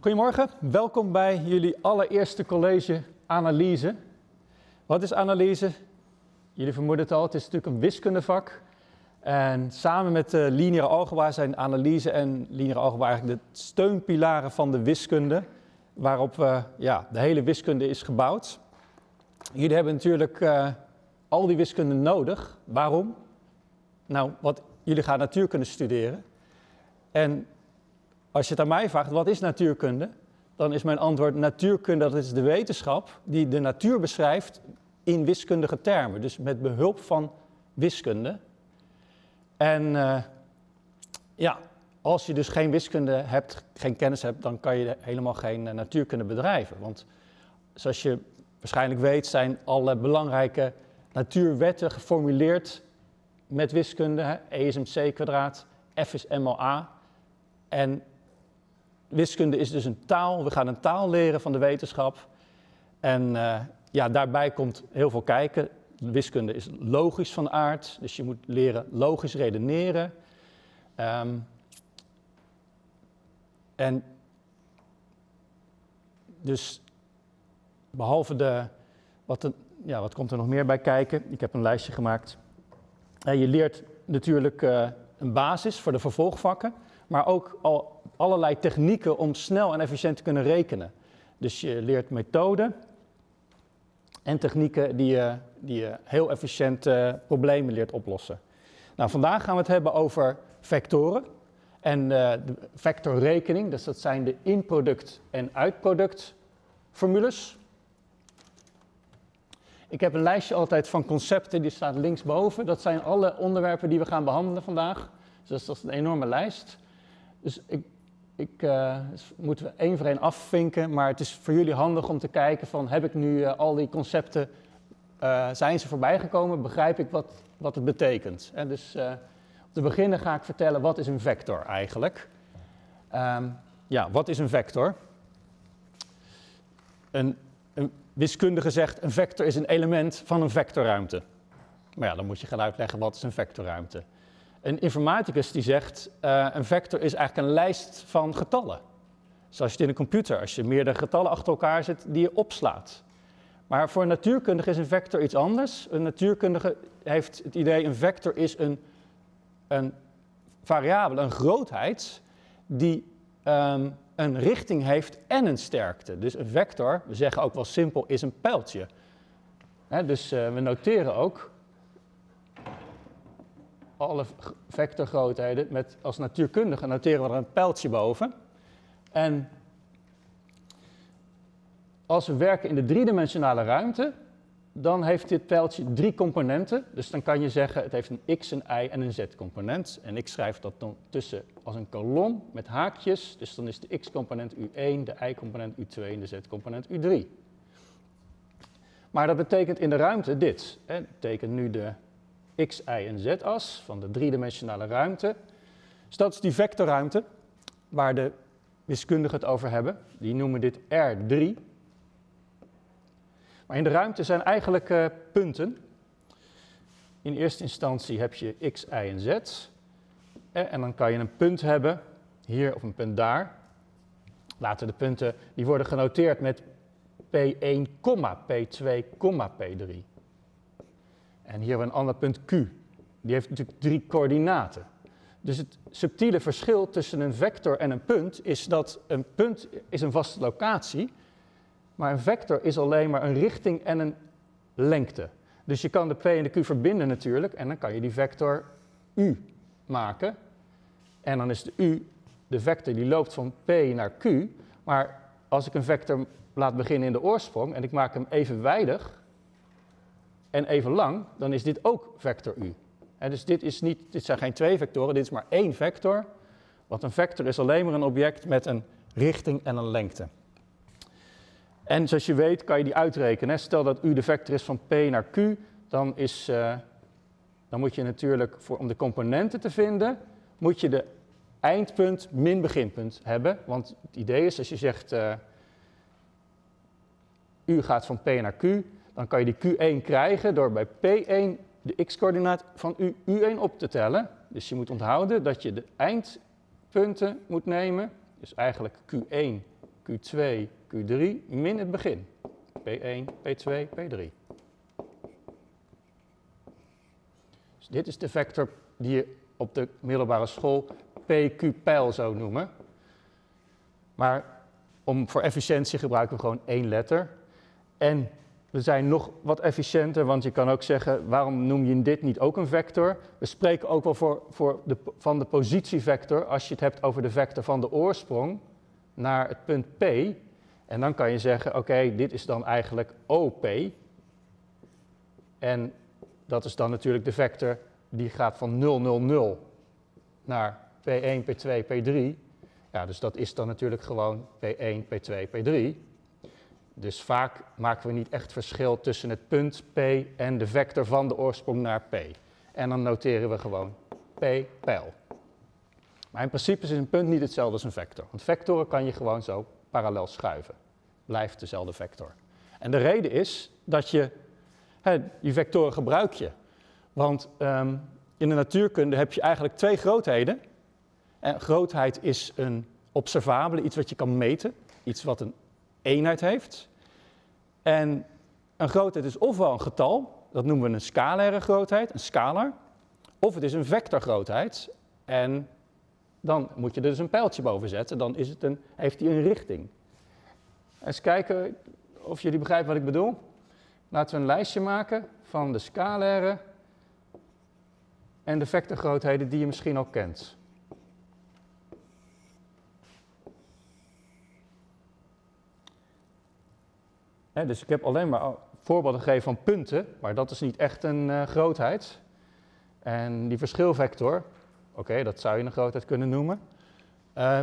Goedemorgen, welkom bij jullie allereerste college analyse. Wat is analyse? Jullie vermoeden het al, het is natuurlijk een wiskundevak. En samen met de lineaire algebra zijn analyse en lineaire algebra eigenlijk de steunpilaren van de wiskunde, waarop ja, de hele wiskunde is gebouwd. Jullie hebben natuurlijk uh, al die wiskunde nodig. Waarom? Nou, wat, jullie gaan natuurkunde studeren. En als je het aan mij vraagt, wat is natuurkunde? Dan is mijn antwoord, natuurkunde dat is de wetenschap die de natuur beschrijft in wiskundige termen. Dus met behulp van wiskunde. En uh, ja, als je dus geen wiskunde hebt, geen kennis hebt, dan kan je helemaal geen uh, natuurkunde bedrijven. Want zoals je waarschijnlijk weet, zijn alle belangrijke natuurwetten geformuleerd met wiskunde. E is mc kwadraat, F is ml a. En wiskunde is dus een taal. We gaan een taal leren van de wetenschap. En uh, ja, daarbij komt heel veel kijken. Wiskunde is logisch van aard, dus je moet leren logisch redeneren. Um, en dus behalve de, wat, ja, wat komt er nog meer bij kijken? Ik heb een lijstje gemaakt. Uh, je leert natuurlijk uh, een basis voor de vervolgvakken, maar ook al allerlei technieken om snel en efficiënt te kunnen rekenen. Dus je leert methoden en technieken die je, die je heel efficiënt uh, problemen leert oplossen. Nou, vandaag gaan we het hebben over vectoren en uh, de vectorrekening. Dus dat zijn de inproduct- en uitproductformules. Ik heb een lijstje altijd van concepten, die staat linksboven. Dat zijn alle onderwerpen die we gaan behandelen vandaag. Dus dat is een enorme lijst. Dus ik, ik uh, moeten we één voor één afvinken, maar het is voor jullie handig om te kijken van heb ik nu uh, al die concepten, uh, zijn ze voorbij gekomen, begrijp ik wat, wat het betekent. En dus om te beginnen ga ik vertellen wat is een vector eigenlijk. Um, ja, wat is een vector? Een, een wiskundige zegt een vector is een element van een vectorruimte. Maar ja, dan moet je gaan uitleggen wat is een vectorruimte. Een informaticus die zegt, uh, een vector is eigenlijk een lijst van getallen. Zoals je het in een computer, als je meerdere getallen achter elkaar zet die je opslaat. Maar voor een natuurkundige is een vector iets anders. Een natuurkundige heeft het idee, een vector is een, een variabele, een grootheid, die um, een richting heeft en een sterkte. Dus een vector, we zeggen ook wel simpel, is een pijltje. Dus uh, we noteren ook alle vectorgrootheden met als natuurkundige noteren we er een pijltje boven. En als we werken in de driedimensionale ruimte, dan heeft dit pijltje drie componenten. Dus dan kan je zeggen, het heeft een x, een y en een z-component. En ik schrijf dat dan tussen als een kolom met haakjes. Dus dan is de x-component u1, de y-component u2 en de z-component u3. Maar dat betekent in de ruimte dit. Dat betekent nu de x, y en z-as van de driedimensionale ruimte. Dus dat is die vectorruimte waar de wiskundigen het over hebben. Die noemen dit R3. Maar in de ruimte zijn eigenlijk uh, punten. In eerste instantie heb je x, y en z. Eh, en dan kan je een punt hebben, hier of een punt daar. Later de punten, die worden genoteerd met P1, P2, P3. En hier hebben we een ander punt Q. Die heeft natuurlijk drie coördinaten. Dus het subtiele verschil tussen een vector en een punt is dat een punt is een vaste locatie, maar een vector is alleen maar een richting en een lengte. Dus je kan de P en de Q verbinden natuurlijk en dan kan je die vector U maken. En dan is de U de vector die loopt van P naar Q, maar als ik een vector laat beginnen in de oorsprong en ik maak hem evenwijdig, en even lang, dan is dit ook vector u. Dus dit, is niet, dit zijn geen twee vectoren, dit is maar één vector. Want een vector is alleen maar een object met een richting en een lengte. En zoals je weet kan je die uitrekenen. Stel dat u de vector is van p naar q, dan, is, uh, dan moet je natuurlijk, voor, om de componenten te vinden, moet je de eindpunt min beginpunt hebben. Want het idee is, als je zegt, uh, u gaat van p naar q, dan kan je die Q1 krijgen door bij P1 de x-coördinaat van U, U1 op te tellen. Dus je moet onthouden dat je de eindpunten moet nemen. Dus eigenlijk Q1 Q2, Q3 min het begin. P1, P2, P3. Dus dit is de vector die je op de middelbare school PQ-pijl zou noemen. Maar om, voor efficiëntie gebruiken we gewoon één letter. En we zijn nog wat efficiënter, want je kan ook zeggen, waarom noem je dit niet ook een vector? We spreken ook wel voor, voor de, van de positievector als je het hebt over de vector van de oorsprong naar het punt P. En dan kan je zeggen, oké, dit is dan eigenlijk OP. En dat is dan natuurlijk de vector die gaat van 0, 0, 0 naar P1, P2, P3. Ja, dus dat is dan natuurlijk gewoon P1, P2, P3. Dus vaak maken we niet echt verschil tussen het punt P en de vector van de oorsprong naar P. En dan noteren we gewoon P, pijl. Maar in principe is een punt niet hetzelfde als een vector. Want vectoren kan je gewoon zo parallel schuiven. Blijft dezelfde vector. En de reden is dat je, hè, die vectoren gebruik je. Want um, in de natuurkunde heb je eigenlijk twee grootheden. En grootheid is een observabele, iets wat je kan meten. Iets wat een eenheid heeft. En een grootheid is ofwel een getal, dat noemen we een scalaire grootheid, een scalar. Of het is een vectorgrootheid. En dan moet je er dus een pijltje boven zetten. Dan is het een, heeft hij een richting. Eens kijken of jullie begrijpen wat ik bedoel. Laten we een lijstje maken van de scalaire en de vectorgrootheden die je misschien al kent. Dus ik heb alleen maar voorbeelden gegeven van punten, maar dat is niet echt een uh, grootheid. En die verschilvector, oké, dat zou je een grootheid kunnen noemen. Uh,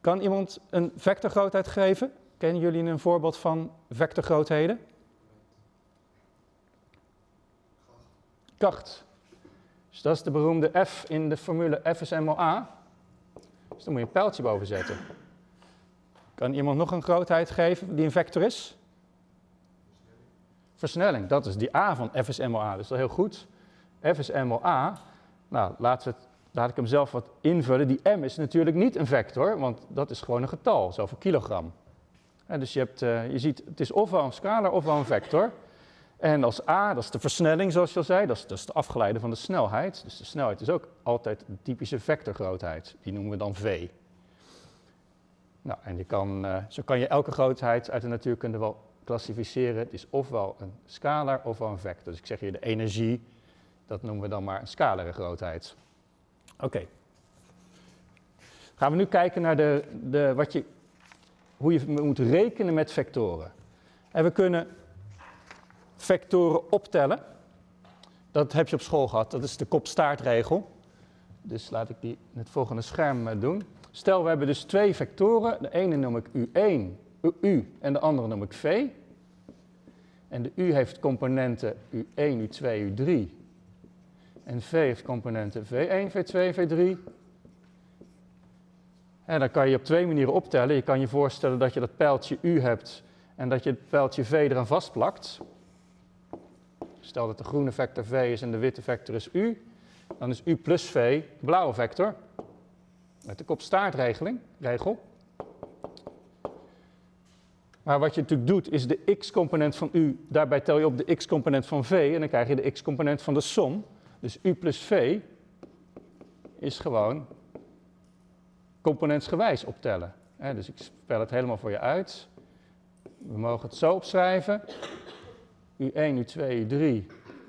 kan iemand een vectorgrootheid geven? Kennen jullie een voorbeeld van vectorgrootheden? Kracht. Dus dat is de beroemde F in de formule F is mol A. Dus dan moet je een pijltje boven zetten. Kan iemand nog een grootheid geven die een vector is? Versnelling, dat is die A van F is mol A. Dus dat is heel goed. F is mol A. Nou, we het, laat ik hem zelf wat invullen. Die m is natuurlijk niet een vector, want dat is gewoon een getal, zoveel kilogram. dus je, hebt, uh, je ziet, het is ofwel een scalar ofwel een vector. En als a, dat is de versnelling zoals je al zei, dat is, dat de afgeleide van de snelheid. Dus de snelheid is ook altijd de typische vectorgrootheid. Die noemen we dan v. Nou, en je kan, uh, zo kan je elke grootheid uit de natuurkunde wel klassificeren. Het is ofwel een scalar ofwel een vector. Dus ik zeg hier de energie, dat noemen we dan maar een scalare grootheid. Oké. Gaan we nu kijken naar de, de, wat je, hoe je moet rekenen met vectoren. En we kunnen vectoren optellen. Dat heb je op school gehad, dat is de kop-staartregel. Dus laat ik die in het volgende scherm eh, doen. Stel, we hebben dus twee vectoren. De ene noem ik U1, U en de andere noem ik V. En de U heeft componenten U1, U2, U3. En V heeft componenten V1, V2, V3. En dan kan je op twee manieren optellen. Je kan je voorstellen dat je dat pijltje U hebt en dat je het pijltje V eraan vastplakt. Stel dat de groene vector v is en de witte vector is u, dan is u plus v blauwe vector. Met de kopstaartregeling, regel. Maar wat je natuurlijk doet, is de x-component van u, daarbij tel je op de x-component van v en dan krijg je de x-component van de som. Dus u plus v is gewoon componentsgewijs optellen. dus ik spel het helemaal voor je uit. We mogen het zo opschrijven. U1, U2, U3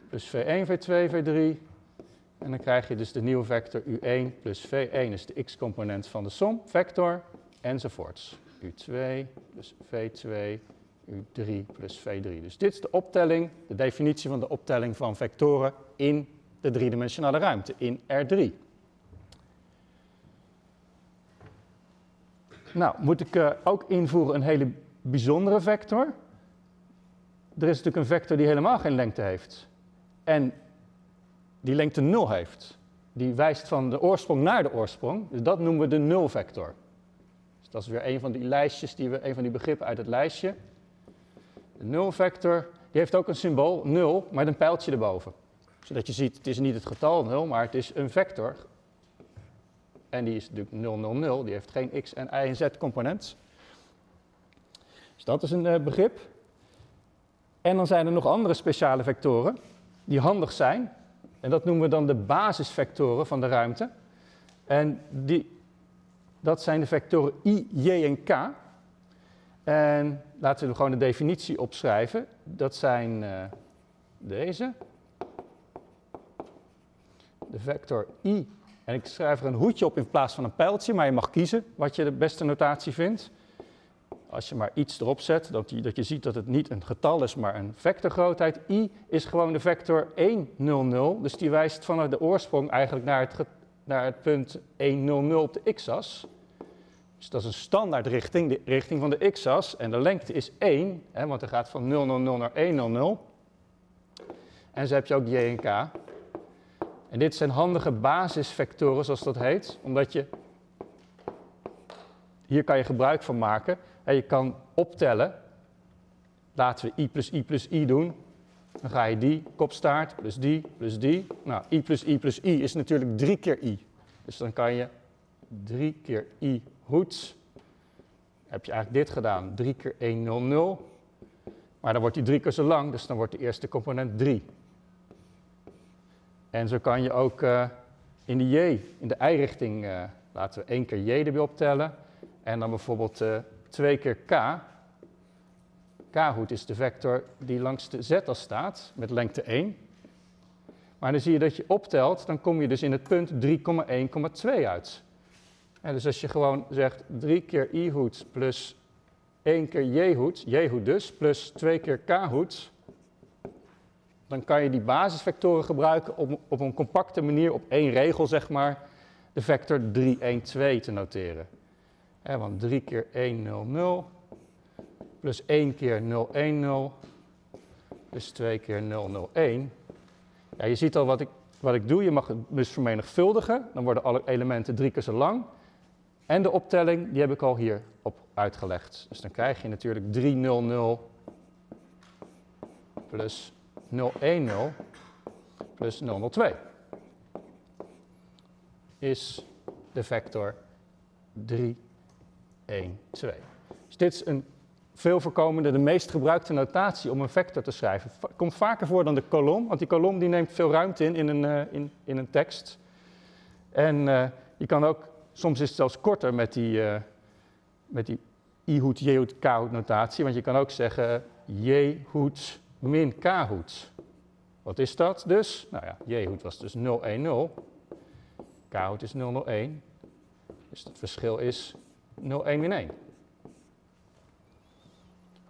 plus V1, V2, V3. En dan krijg je dus de nieuwe vector U1 plus V1 is de x-component van de som, vector, enzovoorts. U2 plus V2, U3 plus V3. Dus dit is de optelling, de definitie van de optelling van vectoren in de driedimensionale ruimte, in R3. Nou, moet ik uh, ook invoeren een hele bijzondere vector er is natuurlijk een vector die helemaal geen lengte heeft. En die lengte 0 heeft. Die wijst van de oorsprong naar de oorsprong. Dus dat noemen we de nulvector. Dus dat is weer een van die lijstjes, die we, een van die begrippen uit het lijstje. De nulvector, die heeft ook een symbool, 0, met een pijltje erboven. Zodat je ziet, het is niet het getal 0, maar het is een vector. En die is natuurlijk 0, 0, 0, die heeft geen x en y en z component. dat is een uh, begrip. En dan zijn er nog andere speciale vectoren die handig zijn. En dat noemen we dan de basisvectoren van de ruimte. En die, dat zijn de vectoren i, j en k. En laten we gewoon de definitie opschrijven. Dat zijn uh, deze. De vector i. En ik schrijf er een hoedje op in plaats van een pijltje, maar je mag kiezen wat je de beste notatie vindt. Als je maar iets erop zet, dat je, dat je ziet dat het niet een getal is, maar een vectorgrootheid. i is gewoon de vector 1, 0, 0. Dus die wijst vanaf de oorsprong eigenlijk naar het, naar het punt 1, 0, 0 op de x-as. Dus dat is een standaardrichting, de richting van de x-as. En de lengte is 1, hè, want er gaat van 0, 0, 0 naar 1, 0, 0. En zo heb je ook j en k. En dit zijn handige basisvectoren, zoals dat heet, omdat je hier kan je gebruik van maken. En je kan optellen. Laten we i plus i plus i doen. Dan ga je die kopstaart plus die plus die. Nou, i plus i plus i is natuurlijk 3 keer i. Dus dan kan je 3 keer i hoeds. Heb je eigenlijk dit gedaan. 3 keer 1, 0, 0. Maar dan wordt die 3 keer zo lang, dus dan wordt de eerste component 3. En zo kan je ook uh, in de j, in de y-richting, uh, laten we 1 keer j erbij optellen. En dan bijvoorbeeld uh, 2 keer k. k-hoed is de vector die langs de z-as staat, met lengte 1. Maar dan zie je dat je optelt, dan kom je dus in het punt 3,1,2 uit. En dus als je gewoon zegt 3 keer i-hoed plus 1 keer j-hoed, j-hoed dus, plus 2 keer k-hoed, dan kan je die basisvectoren gebruiken om op een compacte manier, op één regel zeg maar, de vector 3, 1, 2 te noteren. want 3 keer 1, 0, 0, plus 1 keer 0, 1, 0, plus 2 keer 0, 0, 1. Ja, je ziet al wat ik, wat ik doe, je mag het dus vermenigvuldigen, dan worden alle elementen drie keer zo lang. En de optelling, die heb ik al hier op uitgelegd. Dus dan krijg je natuurlijk 3, 0, 0 plus 010 plus 002 is de vector 3, 1, 2. Dus dit is een veel voorkomende, de meest gebruikte notatie om een vector te schrijven. Komt vaker voor dan de kolom, want die kolom die neemt veel ruimte in in een, uh, in, in een tekst. En uh, je kan ook, soms is het zelfs korter met die, uh, met die i-hoed, j-hoed, k-hoed notatie, want je kan ook zeggen j-hoed min k-hoed. Wat is dat dus? Nou ja, j-hoed was dus 010. K-hoed is 001. Dus het verschil is 01 min 1.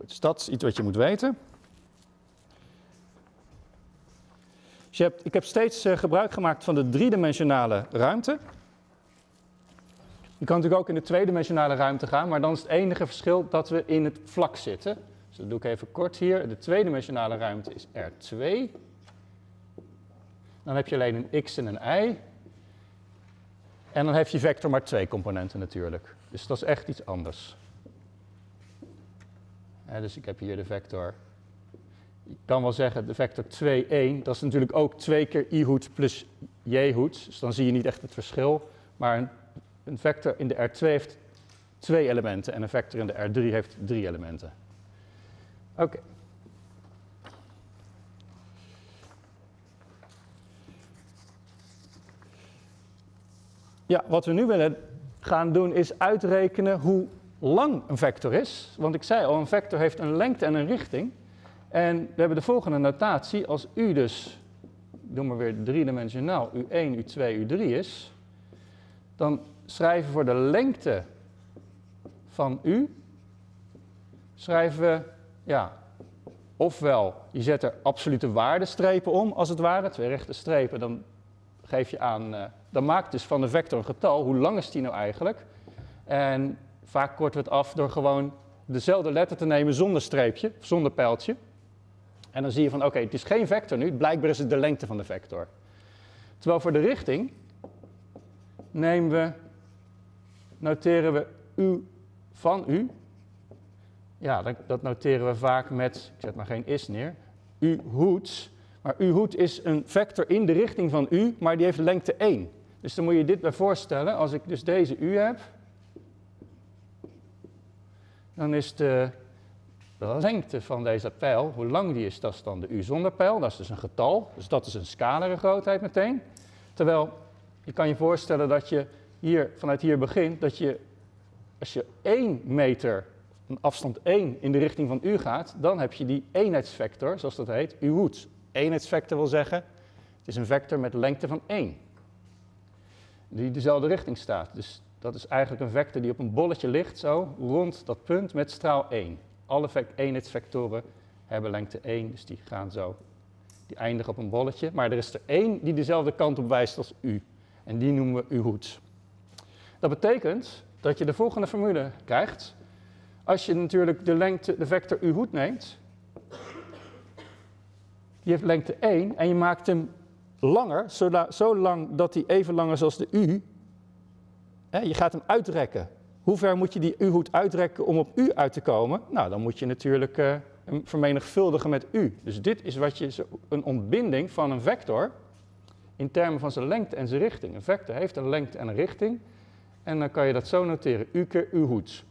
Dus dat is iets wat je moet weten. Dus je hebt, ik heb steeds uh, gebruik gemaakt van de driedimensionale ruimte. Je kan natuurlijk ook in de tweedimensionale ruimte gaan, maar dan is het enige verschil dat we in het vlak zitten. Dus dat doe ik even kort hier. De tweedimensionale ruimte is R2. Dan heb je alleen een x en een y. En dan heb je vector maar twee componenten natuurlijk. Dus dat is echt iets anders. Dus ik heb hier de vector. Ik kan wel zeggen, de vector 2, 1, dat is natuurlijk ook twee keer i-hoed plus j-hoed. Dus dan zie je niet echt het verschil. Maar een, een vector in de R2 heeft twee elementen en een vector in de R3 heeft drie elementen. Oké. Ja, wat we nu willen gaan doen is uitrekenen hoe lang een vector is. Want ik zei al, een vector heeft een lengte en een richting. En we hebben de volgende notatie. Als u dus, ik doe maar weer driedimensionaal, u1, u2, u3 is, dan schrijven we voor de lengte van u, schrijven we, ja, ofwel je zet er absolute waardestrepen om, als het ware, twee rechte strepen, dan geef je aan, uh, dan maakt dus van de vector een getal, hoe lang is die nou eigenlijk? En vaak korten we het af door gewoon dezelfde letter te nemen zonder streepje, zonder pijltje. En dan zie je van, oké, het is geen vector nu, blijkbaar is het de lengte van de vector. Terwijl voor de richting nemen we, noteren we u van u. Ja, dat, dat noteren we vaak met, ik zet maar geen is neer, u hoeds maar u hoed is een vector in de richting van u, maar die heeft lengte 1. Dus dan moet je dit bij voorstellen. Als ik dus deze u heb, dan is de lengte van deze pijl, hoe lang die is, dat is dan de u zonder pijl. Dat is dus een getal, dus dat is een scalare grootheid meteen. Terwijl, je kan je voorstellen dat je hier, vanuit hier begint, dat je, als je 1 meter, een afstand 1 in de richting van u gaat, dan heb je die eenheidsvector, zoals dat heet, u hoed. Eenheidsvector wil zeggen, het is een vector met lengte van 1. Die dezelfde richting staat. Dus dat is eigenlijk een vector die op een bolletje ligt, zo, rond dat punt met straal 1. Alle eenheidsvectoren hebben lengte 1, dus die gaan zo. Die eindigen op een bolletje. Maar er is er één die dezelfde kant op wijst als u. En die noemen we uw hoed. Dat betekent dat je de volgende formule krijgt. Als je natuurlijk de, lengte, de vector u hoed neemt, die heeft lengte 1 en je maakt hem langer, zo, lang dat hij even lang is als de u. je gaat hem uitrekken. Hoe ver moet je die u-hoed uitrekken om op u uit te komen? Nou, dan moet je natuurlijk uh, hem vermenigvuldigen met u. Dus dit is wat je, een ontbinding van een vector in termen van zijn lengte en zijn richting. Een vector heeft een lengte en een richting. En dan kan je dat zo noteren, u keer u-hoed.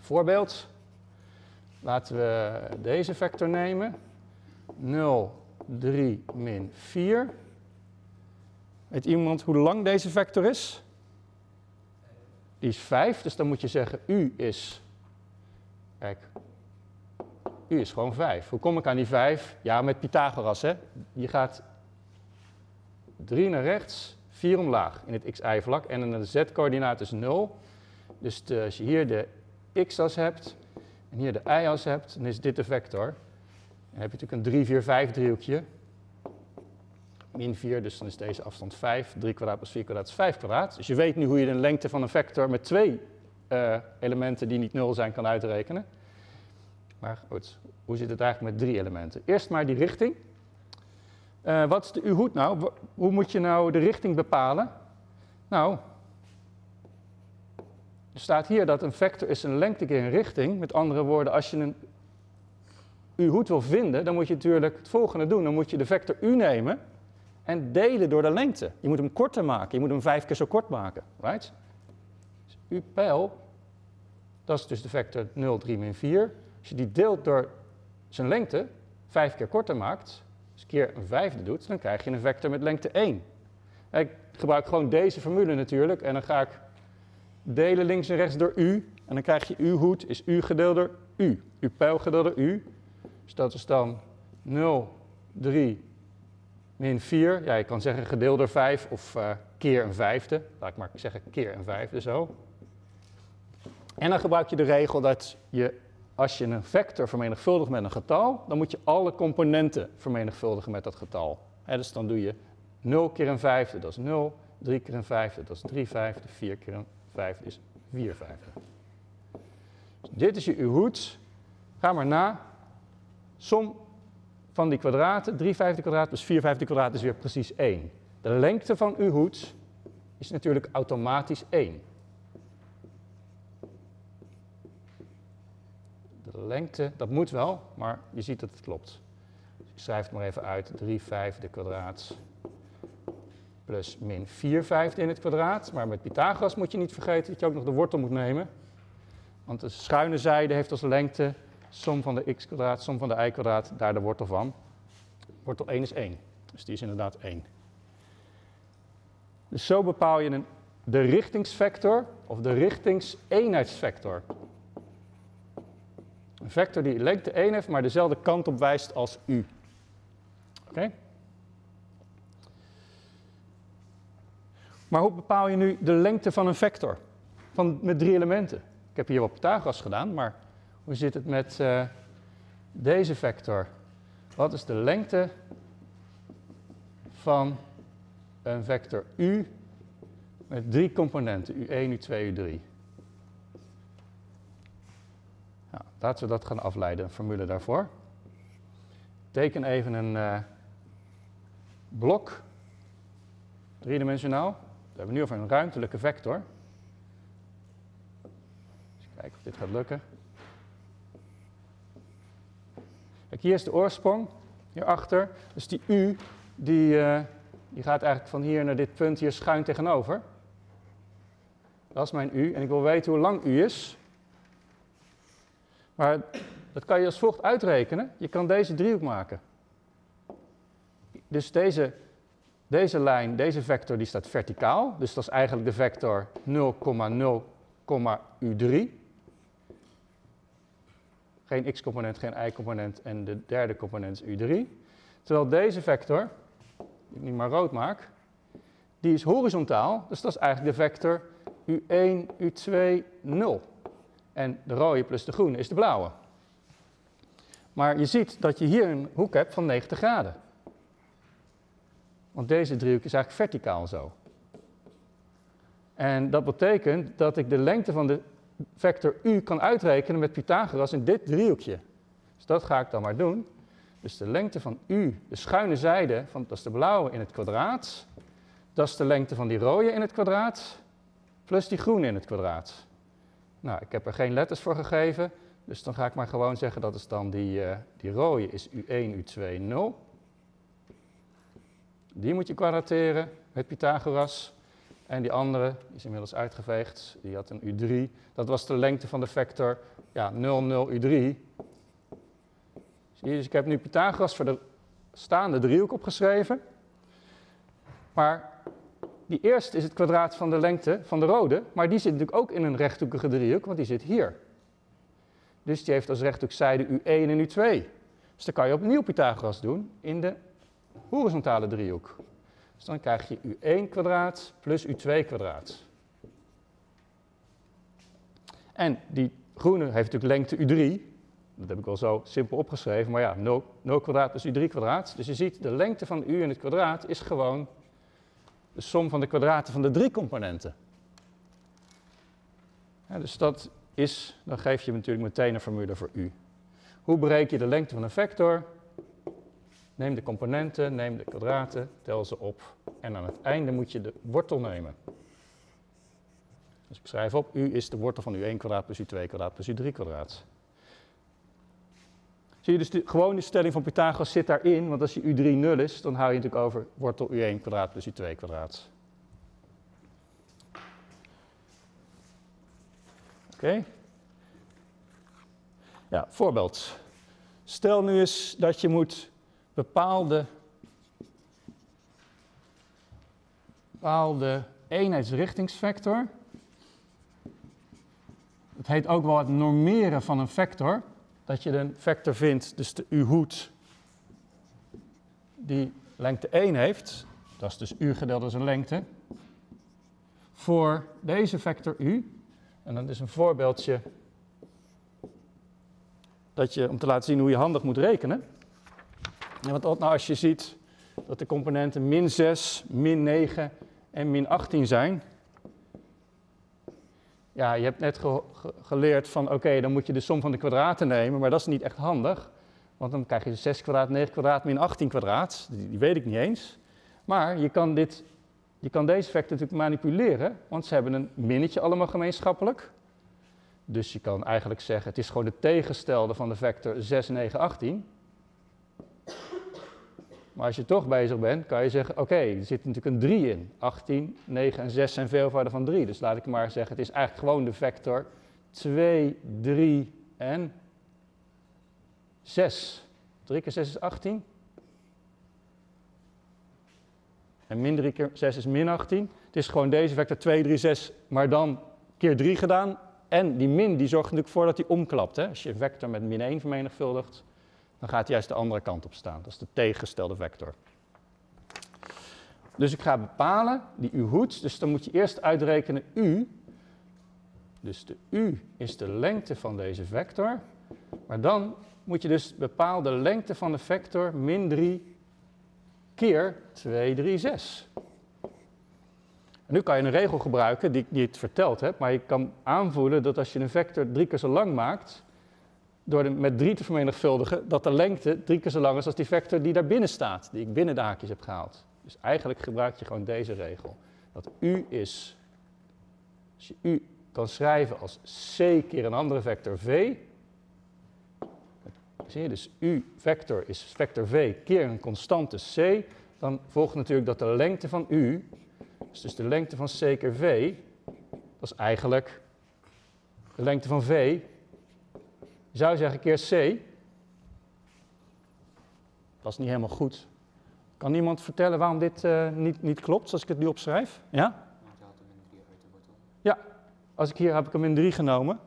Voorbeeld, laten we deze vector nemen. 0, 3, min 4. Weet iemand hoe lang deze vector is? Die is 5, dus dan moet je zeggen u is, kijk, u is gewoon 5. Hoe kom ik aan die 5? Ja, met Pythagoras, hè. Je gaat 3 naar rechts, 4 omlaag in het x-y-vlak en de z-coördinaat is 0. Dus als je hier de x-as hebt en hier de y-as hebt, dan is dit de vector. Dan heb je natuurlijk een 3, 4, 5 driehoekje min 4, dus dan is deze afstand 5. 3 kwadraat plus 4 kwadraat is 5 kwadraat. Dus je weet nu hoe je de lengte van een vector met twee uh, elementen die niet 0 zijn kan uitrekenen. Maar goed, hoe zit het eigenlijk met drie elementen? Eerst maar die richting. Uh, wat is de u-hoed nou? Hoe moet je nou de richting bepalen? Nou, er staat hier dat een vector is een lengte keer een richting. Met andere woorden, als je een u-hoed wil vinden, dan moet je natuurlijk het volgende doen. Dan moet je de vector u nemen en delen door de lengte. Je moet hem korter maken. Je moet hem vijf keer zo kort maken. Right? Dus pijl, dat is dus de vector 0, 3, min 4. Als je die deelt door zijn lengte, vijf keer korter maakt, dus keer een vijfde doet, dan krijg je een vector met lengte 1. Ik gebruik gewoon deze formule natuurlijk en dan ga ik delen links en rechts door u. En dan krijg je uw hoed is u gedeeld door u. Uw pijl gedeeld door u. Dus dat is dan 0, 3, min 4. Ja, je kan zeggen gedeeld door 5 of uh, keer een vijfde. Laat ik maar zeggen keer een vijfde zo. En dan gebruik je de regel dat je, als je een vector vermenigvuldigt met een getal, dan moet je alle componenten vermenigvuldigen met dat getal. dus dan doe je 0 keer een vijfde, dat is 0. 3 keer een vijfde, dat is 3 vijfde. 4 keer een vijfde is 4 vijfde. Dus dit is je u-hoed. Ga maar na. Som van die kwadraten, 3 vijfde kwadraat plus 4 vijfde kwadraat is weer precies 1. De lengte van uw hoed is natuurlijk automatisch 1. De lengte, dat moet wel, maar je ziet dat het klopt. Dus ik schrijf het maar even uit, 3 vijfde kwadraat plus min 4 vijfde in het kwadraat. Maar met Pythagoras moet je niet vergeten dat je ook nog de wortel moet nemen. Want de schuine zijde heeft als lengte som van de x kwadraat, som van de y kwadraat, daar de wortel van. Wortel 1 is 1, dus die is inderdaad 1. Dus zo bepaal je een, de richtingsvector of de richtingseenheidsvector. Een vector die lengte 1 heeft, maar dezelfde kant op wijst als u. Oké? Maar hoe bepaal je nu de lengte van een vector? Van, met drie elementen. Ik heb hier wat Pythagoras gedaan, maar hoe zit het met uh, deze vector? Wat is de lengte van een vector u met drie componenten, u1, u2, u3? Nou, laten we dat gaan afleiden, een formule daarvoor. Teken even een uh, blok, driedimensionaal. We hebben nu over een ruimtelijke vector. Eens kijken of dit gaat lukken. Kijk, hier is de oorsprong, hierachter. Dus die u, die, uh, die gaat eigenlijk van hier naar dit punt hier schuin tegenover. Dat is mijn u. En ik wil weten hoe lang u is. Maar Dat kan je als volgt uitrekenen. Je kan deze driehoek maken. Dus deze, deze lijn, deze vector, die staat verticaal. Dus dat is eigenlijk de vector 0,0,u3. Geen x-component, geen y-component en de derde component is u3. Terwijl deze vector, die ik nu maar rood maak, die is horizontaal. Dus dat is eigenlijk de vector u1, u2, 0. En de rode plus de groene is de blauwe. Maar je ziet dat je hier een hoek hebt van 90 graden. Want deze driehoek is eigenlijk verticaal zo. En dat betekent dat ik de lengte van de vector u kan uitrekenen met Pythagoras in dit driehoekje. Dus dat ga ik dan maar doen. Dus de lengte van u, de schuine zijde, van, dat is de blauwe in het kwadraat. Dat is de lengte van die rode in het kwadraat, plus die groene in het kwadraat. Nou, ik heb er geen letters voor gegeven, dus dan ga ik maar gewoon zeggen dat is dan die, uh, die rode is U1, U2, 0. Die moet je kwadrateren met Pythagoras. En die andere, is inmiddels uitgeveegd, die had een U3. Dat was de lengte van de vector ja, 0, 0, U3. Zie je, dus ik heb nu Pythagoras voor de staande driehoek opgeschreven. Maar die eerste is het kwadraat van de lengte van de rode, maar die zit natuurlijk ook in een rechthoekige driehoek, want die zit hier. Dus die heeft als rechthoekzijde U1 en U2. Dus dan kan je opnieuw Pythagoras doen in de horizontale driehoek. Dus dan krijg je U1 kwadraat plus U2 kwadraat. En die groene heeft natuurlijk lengte U3. Dat heb ik wel zo simpel opgeschreven, maar ja, 0, 0 kwadraat plus U3 kwadraat. Dus je ziet, de lengte van U in het kwadraat is gewoon de som van de kwadraten van de drie componenten. Dus dat is, dan geef je natuurlijk meteen een formule voor u. Hoe bereken je de lengte van een vector? Neem de componenten, neem de kwadraten, tel ze op en aan het einde moet je de wortel nemen. Dus ik schrijf op, u is de wortel van u1 kwadraat plus u2 kwadraat plus u3 kwadraat. Zie je dus de gewone stelling van Pythagoras zit daarin, want als je u3 nul is, dan hou je natuurlijk over wortel u1 kwadraat plus u2 kwadraat. Oké. Ja, voorbeeld. Stel nu eens dat je moet bepaalde, bepaalde eenheidsrichtingsvector. Het heet ook wel het normeren van een vector dat je een vector vindt, dus de u-hoed, die lengte 1 heeft, dat is dus u gedeeld door zijn lengte, voor deze vector u. En dat is een voorbeeldje dat je, om te laten zien hoe je handig moet rekenen. En wat nou als je ziet dat de componenten min 6, min 9 en min 18 zijn, ja, je hebt net geleerd van oké, dan moet je de som van de kwadraten nemen, maar dat is niet echt handig. Want dan krijg je 6 kwadraat, 9 kwadraat, min 18 kwadraat. Die, weet ik niet eens. Maar je kan, dit, je kan deze vector natuurlijk manipuleren, want ze hebben een minnetje allemaal gemeenschappelijk. Dus je kan eigenlijk zeggen, het is gewoon de tegenstelde van de vector 6, 9, 18. Maar als je toch bezig bent, kan je zeggen, oké, er zit natuurlijk een 3 in. 18, 9 en 6 zijn veelvouden van 3. Dus laat ik maar zeggen, het is eigenlijk gewoon de vector 2, 3 en 6. 3 keer 6 is 18. En min 3 keer 6 is min 18. Het is gewoon deze vector 2, 3, 6, maar dan keer 3 gedaan. En die min die zorgt natuurlijk voor dat hij omklapt. Hè? Als je een vector met min 1 vermenigvuldigt, dan gaat hij juist de andere kant op staan. Dat is de tegengestelde vector. Dus ik ga bepalen die u hoed. Dus dan moet je eerst uitrekenen u. Dus de u is de lengte van deze vector. Maar dan moet je dus bepalen de lengte van de vector min 3 keer 2, 3, 6. En nu kan je een regel gebruiken die ik niet verteld heb, maar je kan aanvoelen dat als je een vector drie keer zo lang maakt, door de, met 3 te vermenigvuldigen, dat de lengte drie keer zo lang is als die vector die daar binnen staat, die ik binnen de haakjes heb gehaald. Dus eigenlijk gebruik je gewoon deze regel. Dat u is, als je u kan schrijven als c keer een andere vector v, zie je, dus u vector is vector v keer een constante c, dan volgt natuurlijk dat de lengte van u, dus, dus de lengte van c keer v, dat is eigenlijk de lengte van v Je zou zeggen keer c. Dat is niet helemaal goed. Kan iemand vertellen waarom dit uh, niet, niet klopt, zoals ik het nu opschrijf? Ja? Want je had hem in 3 uit de wortel. Ja, als ik hier heb ik hem in 3 genomen.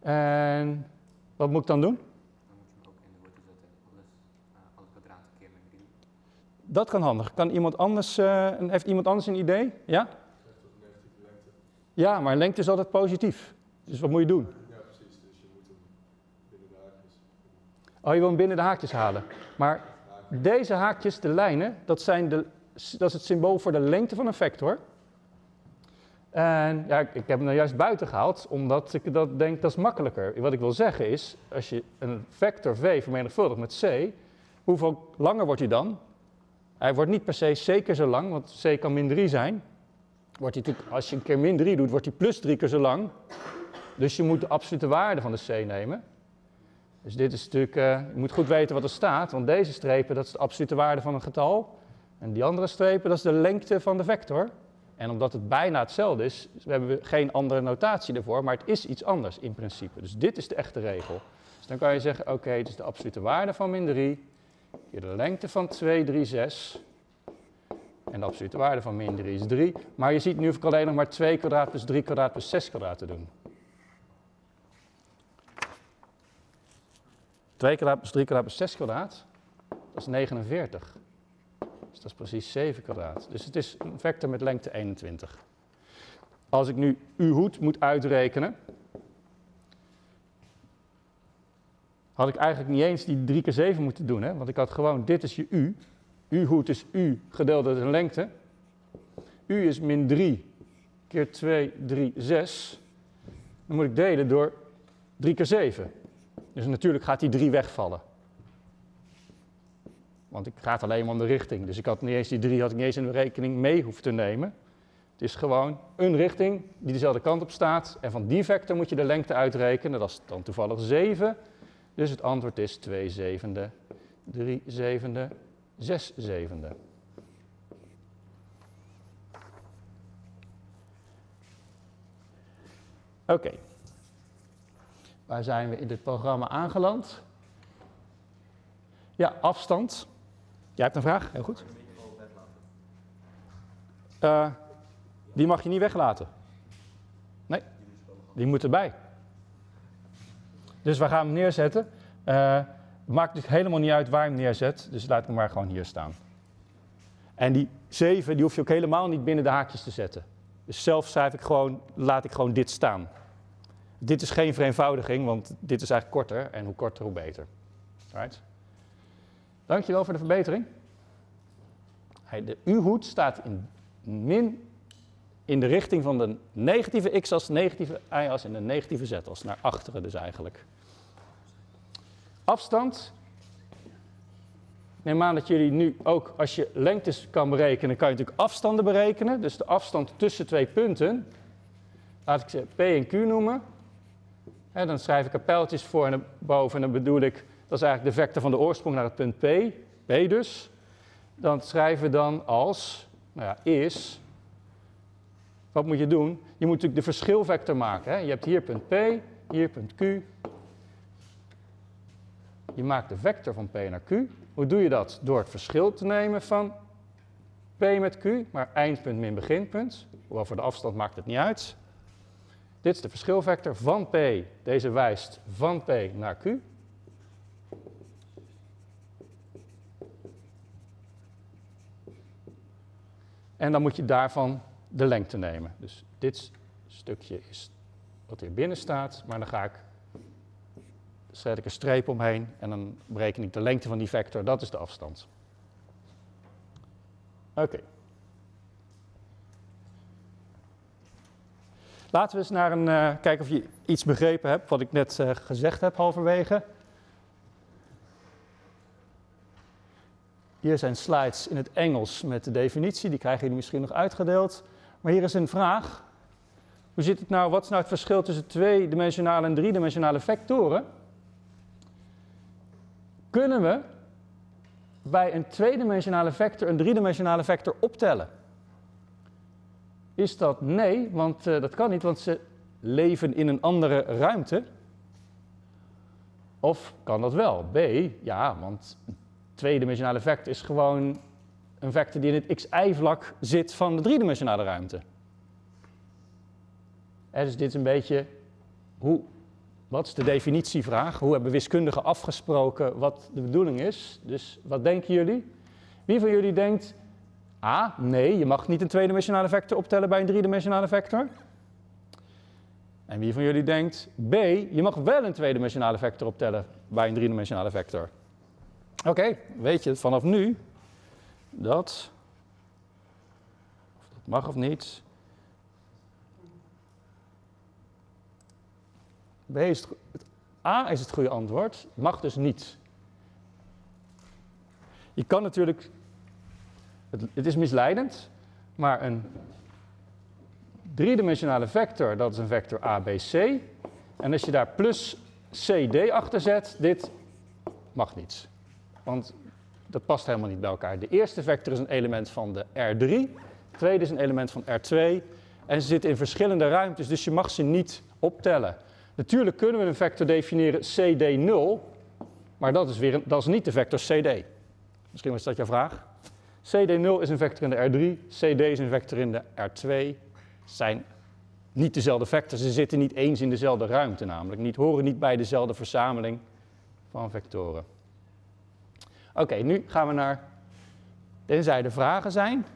En wat moet ik dan doen? Dan moet je hem ook in de wortel zetten. Alles, alle kwadraten keer met 3. Dat kan handig. Kan iemand anders, uh, heeft iemand anders een idee? Ja? Ja, maar lengte is altijd positief. Dus wat moet je doen? Ja, precies. Dus je moet hem binnen de haakjes. Oh, je wil binnen de haakjes halen. Maar deze haakjes, de lijnen, dat, zijn de, dat is het symbool voor de lengte van een vector. En ja, ik heb hem nou juist buiten gehaald, omdat ik dat denk dat is makkelijker. Wat ik wil zeggen is, als je een vector v vermenigvuldigt met c, hoeveel langer wordt hij dan? Hij wordt niet per se zeker zo lang, want c kan min 3 zijn. Wordt hij natuurlijk, als je een keer min 3 doet, wordt hij plus 3 keer zo lang. Dus je moet de absolute waarde van de c nemen. Dus dit is natuurlijk, uh, je moet goed weten wat er staat, want deze strepen, dat is de absolute waarde van een getal. En die andere strepen, dat is de lengte van de vector. En omdat het bijna hetzelfde is, hebben we geen andere notatie ervoor, maar het is iets anders in principe. Dus dit is de echte regel. Dus dan kan je zeggen, oké, okay, het is de absolute waarde van min 3, hier de lengte van 2, 3, 6. En de absolute waarde van min 3 is 3. Maar je ziet nu hoef ik alleen nog maar 2 kwadraat plus 3 kwadraat plus 6 kwadraat te doen. 2 kwadraat plus 3 kwadraat plus 6 kwadraat, dat is 49. Dus dat is precies 7 kwadraat. Dus het is een vector met lengte 21. Als ik nu u hoed moet uitrekenen, had ik eigenlijk niet eens die 3 keer 7 moeten doen. Hè? Want ik had gewoon, dit is je u. U hoed is u gedeeld door de lengte. U is min 3 keer 2, 3, 6. Dan moet ik delen door 3 keer 7. Dus natuurlijk gaat die 3 wegvallen. Want ik gaat alleen maar om de richting. Dus ik had niet eens die 3 had ik niet eens in de rekening mee hoeven te nemen. Het is gewoon een richting die dezelfde kant op staat. En van die vector moet je de lengte uitrekenen. Dat is dan toevallig 7. Dus het antwoord is 2 zevende, 3 zevende, 6 zevende. Oké. Waar zijn we in dit programma aangeland? Ja, afstand. Jij hebt een vraag? Heel goed. Uh, die mag je niet weglaten. Nee, die moet erbij. Dus we gaan hem neerzetten. Uh, maakt dus helemaal niet uit waar je hem neerzet, dus laat hem maar gewoon hier staan. En die 7, die hoef je ook helemaal niet binnen de haakjes te zetten. Dus zelf schrijf ik gewoon, laat ik gewoon dit staan. Dit is geen vereenvoudiging, want dit is eigenlijk korter en hoe korter hoe beter. Right? Dankjewel voor de verbetering. De U-hoed staat in min in de richting van de negatieve x-as, negatieve y-as en de negatieve z-as. Naar achteren dus eigenlijk. Afstand. Neem aan dat jullie nu ook, als je lengtes kan berekenen, kan je natuurlijk afstanden berekenen. Dus de afstand tussen twee punten. Laat ik ze P en Q noemen. En dan schrijf ik er pijltjes voor en boven en dan bedoel ik, dat is eigenlijk de vector van de oorsprong naar het punt P, P dus. Dan schrijven we dan als, nou ja, is, wat moet je doen? Je moet natuurlijk de verschilvector maken. Hè? Je hebt hier punt P, hier punt Q. Je maakt de vector van P naar Q. Hoe doe je dat? Door het verschil te nemen van P met Q, maar eindpunt min beginpunt. Hoewel voor de afstand maakt het niet uit. Dit is de verschilvector van P. Deze wijst van P naar Q. En dan moet je daarvan de lengte nemen. Dus dit stukje is wat hier binnen staat, maar dan ga ik, zet ik een streep omheen en dan bereken ik de lengte van die vector, dat is de afstand. Oké. Laten we eens naar een, uh, kijken of je iets begrepen hebt wat ik net uh, gezegd heb halverwege. Hier zijn slides in het Engels met de definitie, die krijgen jullie misschien nog uitgedeeld. Maar hier is een vraag. Hoe zit het nou, wat is nou het verschil tussen tweedimensionale en driedimensionale vectoren? Kunnen we bij een tweedimensionale vector een driedimensionale vector optellen? Is dat nee, want uh, dat kan niet, want ze leven in een andere ruimte. Of kan dat wel? B, ja, want een tweedimensionale vector is gewoon een vector die in het xy-vlak zit van de driedimensionale ruimte. Hè, dus dit is een beetje, hoe, wat is de definitievraag? Hoe hebben wiskundigen afgesproken wat de bedoeling is? Dus wat denken jullie? Wie van jullie denkt, A, nee, je mag niet een tweedimensionale vector optellen bij een driedimensionale vector? En wie van jullie denkt, B, je mag wel een tweedimensionale vector optellen bij een driedimensionale vector? Oké, weet je vanaf nu dat, of dat mag of niet. B is het, A is het goede antwoord, mag dus niet. Je kan natuurlijk, het, het is misleidend, maar een driedimensionale vector, dat is een vector ABC. En als je daar plus CD achter zet, dit mag niet. Want dat past helemaal niet bij elkaar. De eerste vector is een element van de R3, de tweede is een element van R2. En ze zitten in verschillende ruimtes, dus je mag ze niet optellen. Natuurlijk kunnen we een vector definiëren CD0, maar dat is, weer dat is niet de vector CD. Misschien was dat jouw vraag. CD0 is een vector in de R3, CD is een vector in de R2. Zijn niet dezelfde vectors, ze zitten niet eens in dezelfde ruimte namelijk, niet, horen niet bij dezelfde verzameling van vectoren. Oké, nu gaan we naar, tenzij er vragen zijn,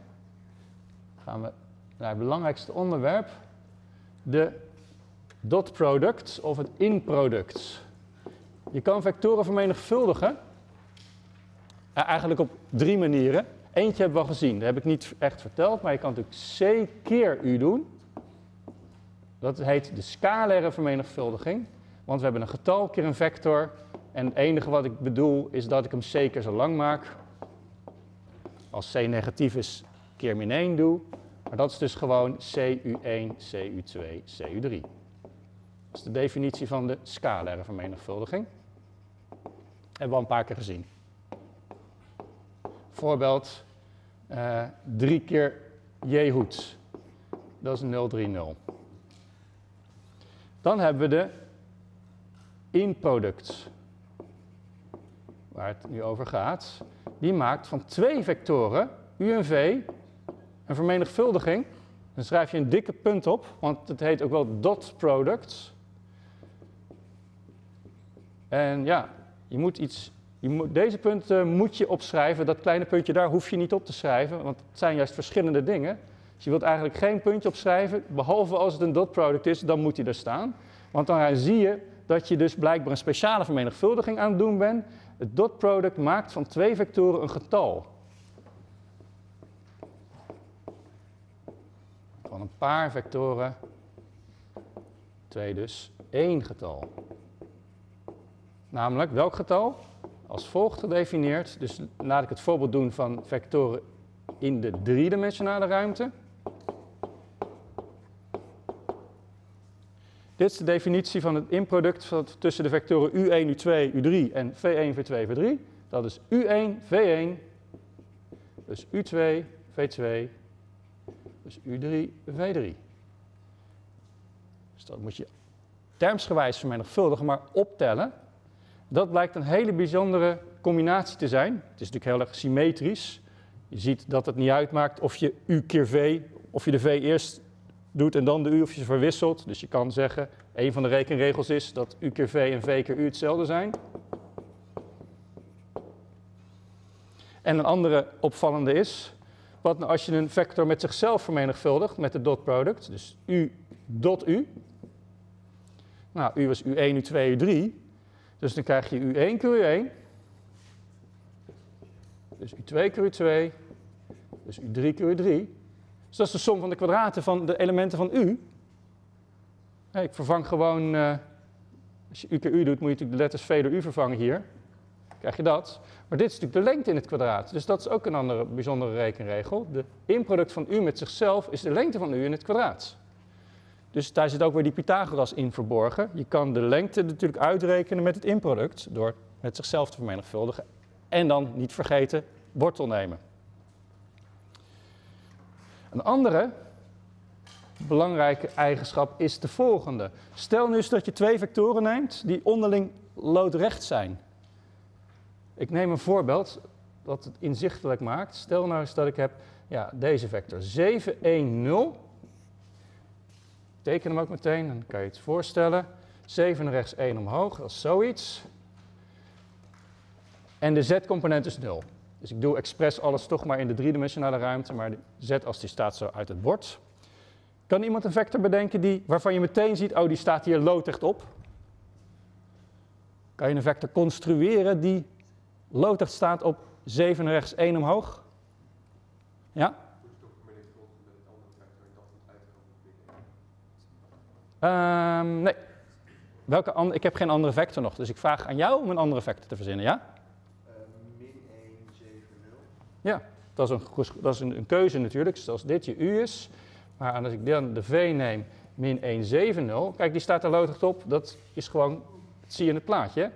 gaan we naar het belangrijkste onderwerp, de dot product of het in product. Je kan vectoren vermenigvuldigen, eh, eigenlijk op drie manieren. Eentje hebben we al gezien, dat heb ik niet echt verteld, maar je kan natuurlijk c keer u doen. Dat heet de scalaire vermenigvuldiging, want we hebben een getal keer een vector en het enige wat ik bedoel is dat ik hem c keer zo lang maak. Als c negatief is, keer min 1 doe. Maar dat is dus gewoon cu1, cu2, cu3. Dat is de definitie van de scalaire vermenigvuldiging. Hebben we al een paar keer gezien. Voorbeeld, eh 3 keer j hoed. Dat is 030. Dan hebben we de in-product, waar het nu over gaat. Die maakt van twee vectoren, u en v, een vermenigvuldiging. Dan schrijf je een dikke punt op, want het heet ook wel dot product. En ja, je moet iets, deze punten moet je opschrijven. Dat kleine puntje daar hoef je niet op te schrijven, want het zijn juist verschillende dingen. Dus je wilt eigenlijk geen puntje opschrijven, behalve als het een dot product is, dan moet hij er staan. Want dan zie je dat je dus blijkbaar een speciale vermenigvuldiging aan het doen bent. Het dot product maakt van twee vectoren een getal. Van een paar vectoren, twee dus, één getal. Namelijk welk getal? Als volgt gedefinieerd. Dus laat ik het voorbeeld doen van vectoren in de driedimensionale ruimte. Dit is de definitie van het inproduct tussen de vectoren u1, u2, u3 en v1, v2, v3. Dat is u1, v1, dus u2, v2, dus u3, v3. Dus dat moet je termsgewijs vermenigvuldigen, maar optellen. Dat blijkt een hele bijzondere combinatie te zijn. Het is natuurlijk heel erg symmetrisch. Je ziet dat het niet uitmaakt of je u keer v, of je de v eerst doet en dan de u, of je ze verwisselt. Dus je kan zeggen, een van de rekenregels is dat u keer v en v keer u hetzelfde zijn. En een andere opvallende is, wat nou als je een vector met zichzelf vermenigvuldigt met de dot product, dus u dot u. Nou, u was u1, u2, u3. Dus dan krijg je u1 keer u1. Dus u2 keer u2. Dus u3 keer u3. Dus dat is de som van de kwadraten van de elementen van u. Ik vervang gewoon, eh, als je u keer u doet, moet je natuurlijk de letters v door u vervangen hier. Krijg je dat. Maar dit is natuurlijk de lengte in het kwadraat. Dus dat is ook een andere bijzondere rekenregel. De inproduct van u met zichzelf is de lengte van u in het kwadraat. Dus daar zit ook weer die Pythagoras in verborgen. Je kan de lengte natuurlijk uitrekenen met het inproduct door met zichzelf te vermenigvuldigen. En dan niet vergeten wortel nemen. Een andere belangrijke eigenschap is de volgende. Stel nu eens dat je twee vectoren neemt die onderling loodrecht zijn. Ik neem een voorbeeld dat het inzichtelijk maakt. Stel nou eens dat ik heb ja, deze vector 7, 1, 0. Teken hem ook meteen, dan kan je het voorstellen. 7 naar rechts, 1 omhoog, dat is zoiets. En de z-component is 0. Dus ik doe expres alles toch maar in de driedimensionale ruimte, maar de z als die staat zo uit het bord. Kan iemand een vector bedenken die, waarvan je meteen ziet, oh die staat hier loodrecht op? Kan je een vector construeren die loodrecht staat op 7 naar rechts, 1 omhoog? Ja? Moet je toch vermenigvuldigen met het andere vector en dat moet uitgaan Ehm, nee. Welke an- ik heb geen andere vector nog, dus ik vraag aan jou om een andere vector te verzinnen, ja? min 1, 7, 0. Ja, dat is een, dat is een, een keuze natuurlijk, zoals dit je u is. Maar als ik dan de v neem, min 170, kijk die staat er loodrecht op, dat is gewoon, dat zie je in het plaatje.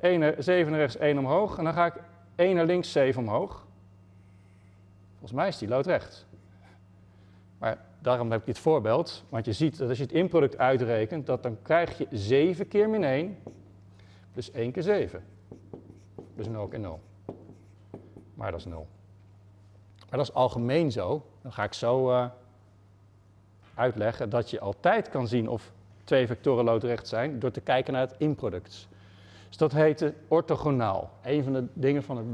1 naar, 7 naar rechts, 1 omhoog en dan ga ik 1 naar links, 7 omhoog. Volgens mij is die loodrecht. Daarom heb ik dit voorbeeld, want je ziet dat als je het inproduct uitrekent, dat dan krijg je 7 keer min 1 plus 1 keer 7. Dus 0 keer 0. Maar dat is 0. Maar dat is algemeen zo. Dan ga ik zo eh, uitleggen dat je altijd kan zien of twee vectoren loodrecht zijn door te kijken naar het inproduct. Dus dat heet orthogonaal. Een van de dingen van het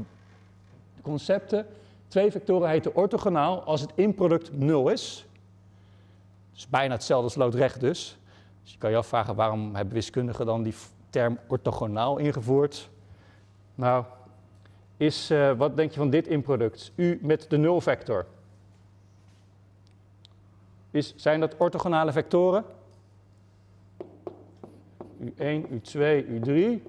concepten. Twee vectoren heten orthogonaal als het inproduct 0 is. Dus bijna hetzelfde als loodrecht dus. Dus je kan je afvragen waarom hebben wiskundigen dan die term orthogonaal ingevoerd? Nou, is, eh, wat denk je van dit inproduct? U met de nulvector. Is, zijn dat orthogonale vectoren? U1, U2, U3.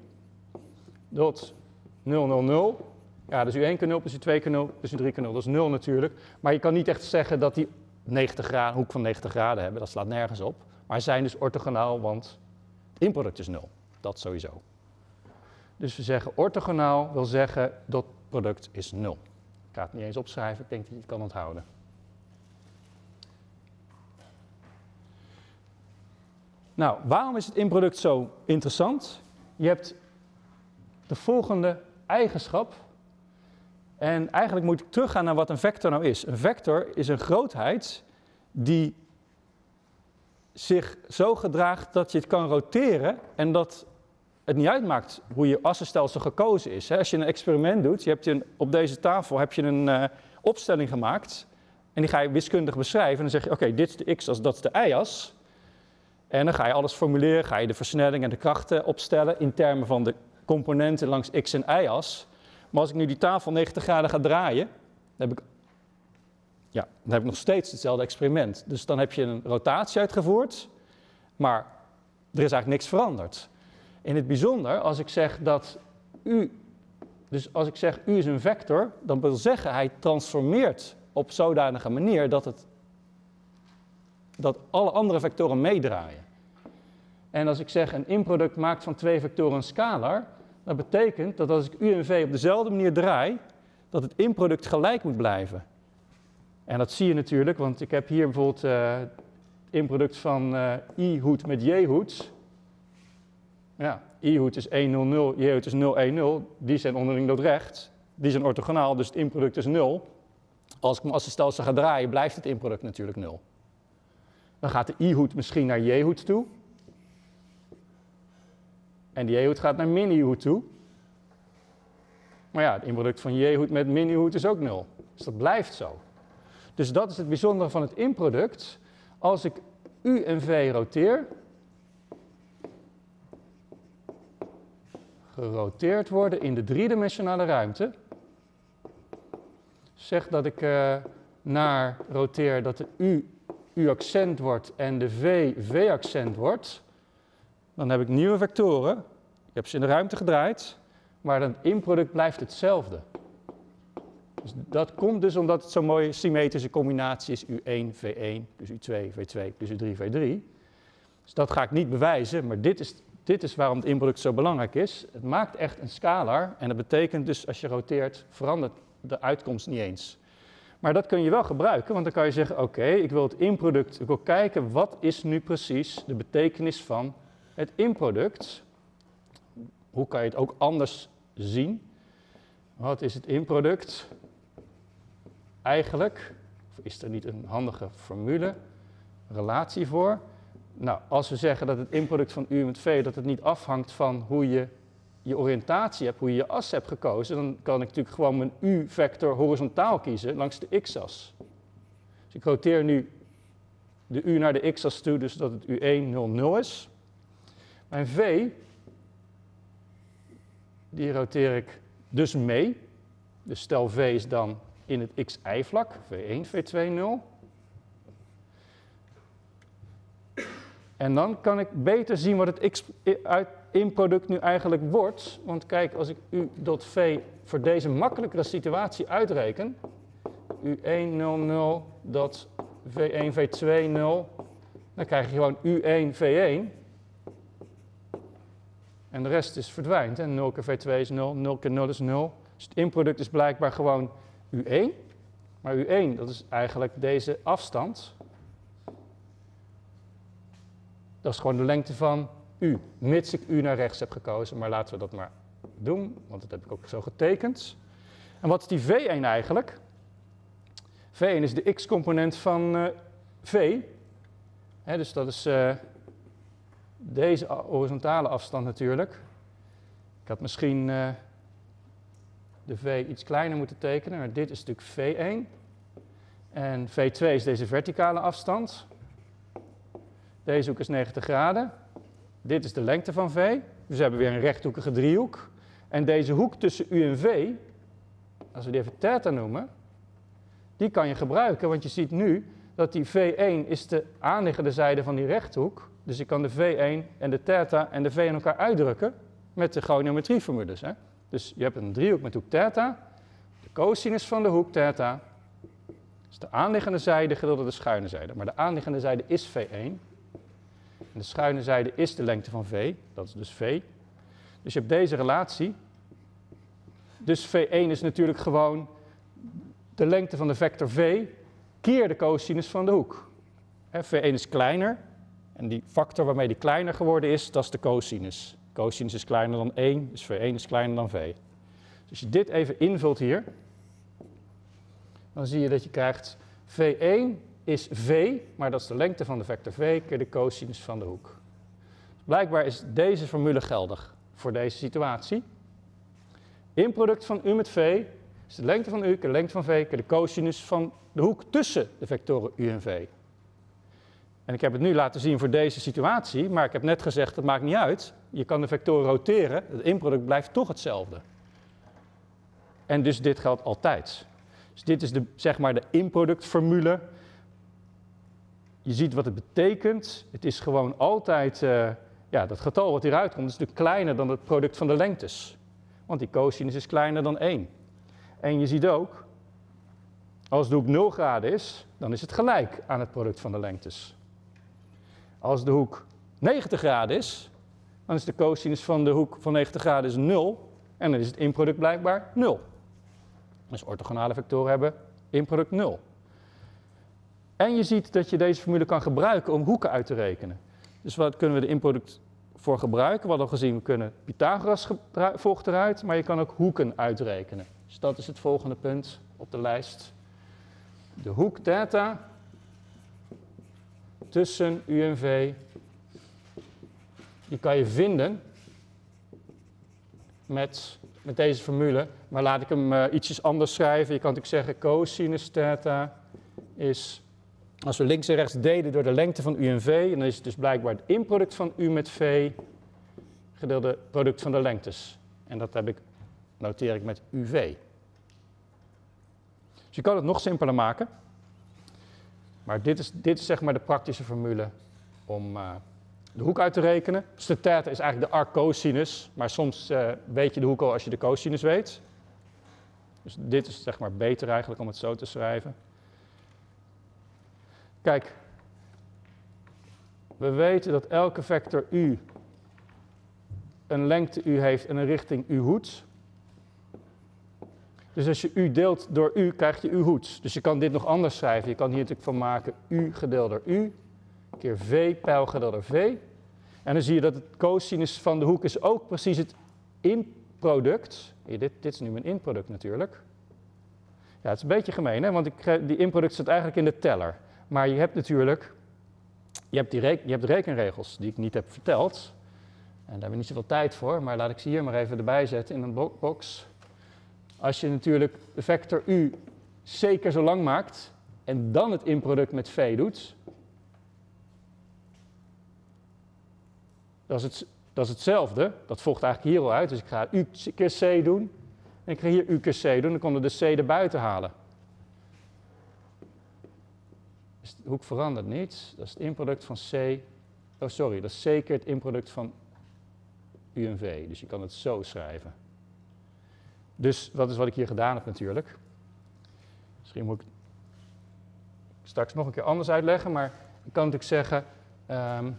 Dot 0, 0, 0. Ja, dus U1 keer 0 plus U2 keer 0 plus U3 keer 0. Dat is 0 natuurlijk. Maar je kan niet echt zeggen dat die 90 graden, hoek van 90 graden hebben. Dat slaat nergens op. Maar zijn dus orthogonaal, want het inproduct is 0. Dat sowieso. Dus we zeggen orthogonaal wil zeggen dat product is 0. Ik ga het niet eens opschrijven, ik denk dat je het kan onthouden. Nou, waarom is het inproduct zo interessant? Je hebt de volgende eigenschap. En eigenlijk moet ik teruggaan naar wat een vector nou is. Een vector is een grootheid die zich zo gedraagt dat je het kan roteren en dat het niet uitmaakt hoe je assenstelsel gekozen is. Als je een experiment doet, je hebt een, op deze tafel heb je een eh, opstelling gemaakt en die ga je wiskundig beschrijven. En dan zeg je, oké, dit is de x-as, dat is de y-as. En dan ga je alles formuleren, ga je de versnelling en de krachten opstellen in termen van de componenten langs x en y-as. Maar als ik nu die tafel 90 graden ga draaien, dan heb ik, ja, dan heb ik nog steeds hetzelfde experiment. Dus dan heb je een rotatie uitgevoerd, maar er is eigenlijk niks veranderd. In het bijzonder, als ik zeg dat u, dus als ik zeg u is een vector, dan wil zeggen hij transformeert op zodanige manier dat, het, dat alle andere vectoren meedraaien. En als ik zeg een inproduct maakt van twee vectoren een scalar, dat betekent dat als ik u en v op dezelfde manier draai, dat het inproduct gelijk moet blijven. En dat zie je natuurlijk, want ik heb hier bijvoorbeeld eh, het inproduct van eh, i-hoed met j-hoed. Ja, i-hoed is 100, j-hoed is 010. Die zijn onderling loodrecht. Die zijn orthogonaal, dus het inproduct is 0. Als ik mijn assenstelsel ga draaien, blijft het inproduct natuurlijk 0. Dan gaat de i-hoed misschien naar j-hoed toe. En die j-hoed gaat naar min i-hoed toe. Maar ja, het inproduct van j-hoed met min i-hoed is ook 0. Dus dat blijft zo. Dus dat is het bijzondere van het inproduct. Als ik u en v roteer, geroteerd worden in de driedimensionale ruimte. Zeg dat ik eh, naar roteer dat de u u-accent wordt en de v v-accent wordt. Dan heb ik nieuwe vectoren. Ik heb ze in de ruimte gedraaid, maar het inproduct blijft hetzelfde. Dus dat komt dus omdat het zo'n mooie symmetrische combinatie is U1, V1, plus U2, V2, plus U3, V3. Dus dat ga ik niet bewijzen, maar dit is, dit is waarom het inproduct zo belangrijk is. Het maakt echt een scalar en dat betekent dus als je roteert verandert de uitkomst niet eens. Maar dat kun je wel gebruiken, want dan kan je zeggen, oké, ik wil het inproduct, ik wil kijken wat is nu precies de betekenis van het inproduct. hoe kan je het ook anders zien? Wat is het inproduct eigenlijk? Of is er niet een handige formule, relatie voor? Nou, als we zeggen dat het inproduct van u met v dat het niet afhangt van hoe je je oriëntatie hebt, hoe je je as hebt gekozen, dan kan ik natuurlijk gewoon mijn u-vector horizontaal kiezen langs de x-as. Dus ik roteer nu de u naar de x-as toe, dus dat het u1, 0, 0 is. Mijn v, die roteer ik dus mee. Dus stel v is dan in het xy-vlak, v1, v2, 0. En dan kan ik beter zien wat het x uit inproduct nu eigenlijk wordt. Want kijk, als ik u dot v voor deze makkelijkere situatie uitreken, u1, 0, 0, dat v1, v2, 0, dan krijg je gewoon u1, v1. En de rest is verdwijnt. En 0 keer v2 is 0, 0 keer 0 is 0. Dus het inproduct is blijkbaar gewoon u1. Maar u1, dat is eigenlijk deze afstand. Dat is gewoon de lengte van u, mits ik u naar rechts heb gekozen. Maar laten we dat maar doen, want dat heb ik ook zo getekend. En wat is die V1 eigenlijk? V1 is de x-component van uh, V. dus dat is uh, deze horizontale afstand natuurlijk. Ik had misschien uh, de V iets kleiner moeten tekenen, maar dit is natuurlijk V1. En V2 is deze verticale afstand. Deze hoek is 90 graden. Dit is de lengte van V. Dus we hebben weer een rechthoekige driehoek. En deze hoek tussen U en V, als we die even theta noemen, die kan je gebruiken. Want je ziet nu dat die V1 is de aanliggende zijde van die rechthoek. Dus ik kan de V1 en de theta en de V in elkaar uitdrukken met de goniometrieformules. Hè? Dus je hebt een driehoek met hoek theta. De cosinus van de hoek theta is de aanliggende zijde gedeeld door de schuine zijde. Maar de aanliggende zijde is V1. En de schuine zijde is de lengte van v, dat is dus v. Dus je hebt deze relatie. Dus v1 is natuurlijk gewoon de lengte van de vector v keer de cosinus van de hoek. v1 is kleiner en die factor waarmee die kleiner geworden is, dat is de cosinus. Cosinus is kleiner dan 1, dus v1 is kleiner dan v. Dus als je dit even invult hier, dan zie je dat je krijgt v1 is v, maar dat is de lengte van de vector v keer de cosinus van de hoek. Blijkbaar is deze formule geldig voor deze situatie. Inproduct van u met v is de lengte van u keer de lengte van v keer de cosinus van de hoek tussen de vectoren u en v. En ik heb het nu laten zien voor deze situatie, maar ik heb net gezegd dat maakt niet uit. Je kan de vectoren roteren, het inproduct blijft toch hetzelfde. En dus dit geldt altijd. Dus dit is de, zeg maar de inproductformule je ziet wat het betekent. Het is gewoon altijd, uh, ja, dat getal wat hieruit komt, is natuurlijk kleiner dan het product van de lengtes. Want die cosinus is kleiner dan 1. En je ziet ook, als de hoek 0 graden is, dan is het gelijk aan het product van de lengtes. Als de hoek 90 graden is, dan is de cosinus van de hoek van 90 graden is 0. En dan is het inproduct blijkbaar 0. Dus orthogonale vectoren hebben inproduct 0. En je ziet dat je deze formule kan gebruiken om hoeken uit te rekenen. Dus wat kunnen we de inproduct voor gebruiken? We hadden al gezien, we kunnen Pythagoras volgt eruit, maar je kan ook hoeken uitrekenen. Dus dat is het volgende punt op de lijst. De hoek theta tussen u en v, die kan je vinden met, met deze formule. Maar laat ik hem uh, ietsjes anders schrijven. Je kan natuurlijk zeggen cosinus theta is als we links en rechts delen door de lengte van u en v, dan is het dus blijkbaar het inproduct van u met v gedeelde product van de lengtes. En dat heb ik, noteer ik met uv. Dus je kan het nog simpeler maken. Maar dit is, dit is zeg maar de praktische formule om uh, de hoek uit te rekenen. Dus de theta is eigenlijk de arccosinus, maar soms uh, weet je de hoek al als je de cosinus weet. Dus dit is zeg maar beter eigenlijk om het zo te schrijven. Kijk, we weten dat elke vector u een lengte u heeft en een richting u hoed. Dus als je u deelt door u, krijg je u hoed. Dus je kan dit nog anders schrijven. Je kan hier natuurlijk van maken u gedeeld door u, keer v pijl gedeeld door v. En dan zie je dat het cosinus van de hoek is ook precies het inproduct, dit, dit is nu mijn inproduct natuurlijk. Ja, het is een beetje gemeen, hè? want ik, die inproduct zit eigenlijk in de teller. Maar je hebt natuurlijk, je hebt, die je hebt rekenregels die ik niet heb verteld. En daar hebben we niet zoveel tijd voor, maar laat ik ze hier maar even erbij zetten in een bo- box. Als je natuurlijk de vector u zeker zo lang maakt en dan het inproduct met v doet, dat is, het, dat is hetzelfde. Dat volgt eigenlijk hier al uit. Dus ik ga u keer c doen en ik ga hier u keer c doen. Dan kon we de c erbuiten halen. Dus de hoek verandert niet. Dat is het inproduct van c. Oh, sorry, dat is keer het inproduct van u en v. Dus je kan het zo schrijven. Dus dat is wat ik hier gedaan heb natuurlijk. Misschien moet ik straks nog een keer anders uitleggen, maar ik kan natuurlijk zeggen ehm,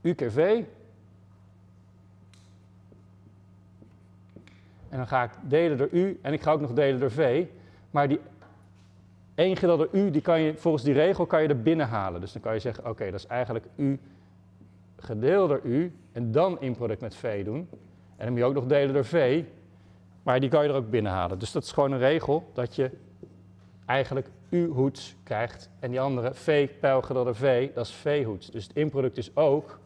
u keer v. En dan ga ik delen door u en ik ga ook nog delen door v. Maar die 1 gedeeld door u, die kan je, volgens die regel kan je er binnen halen. Dus dan kan je zeggen, oké, dat is eigenlijk u gedeeld door u en dan inproduct met v doen. En dan moet je ook nog delen door v, maar die kan je er ook binnen halen. Dus dat is gewoon een regel dat je eigenlijk u-hoeds krijgt en die andere v pijl gedeeld door v, dat is v-hoeds. Dus het inproduct is ook,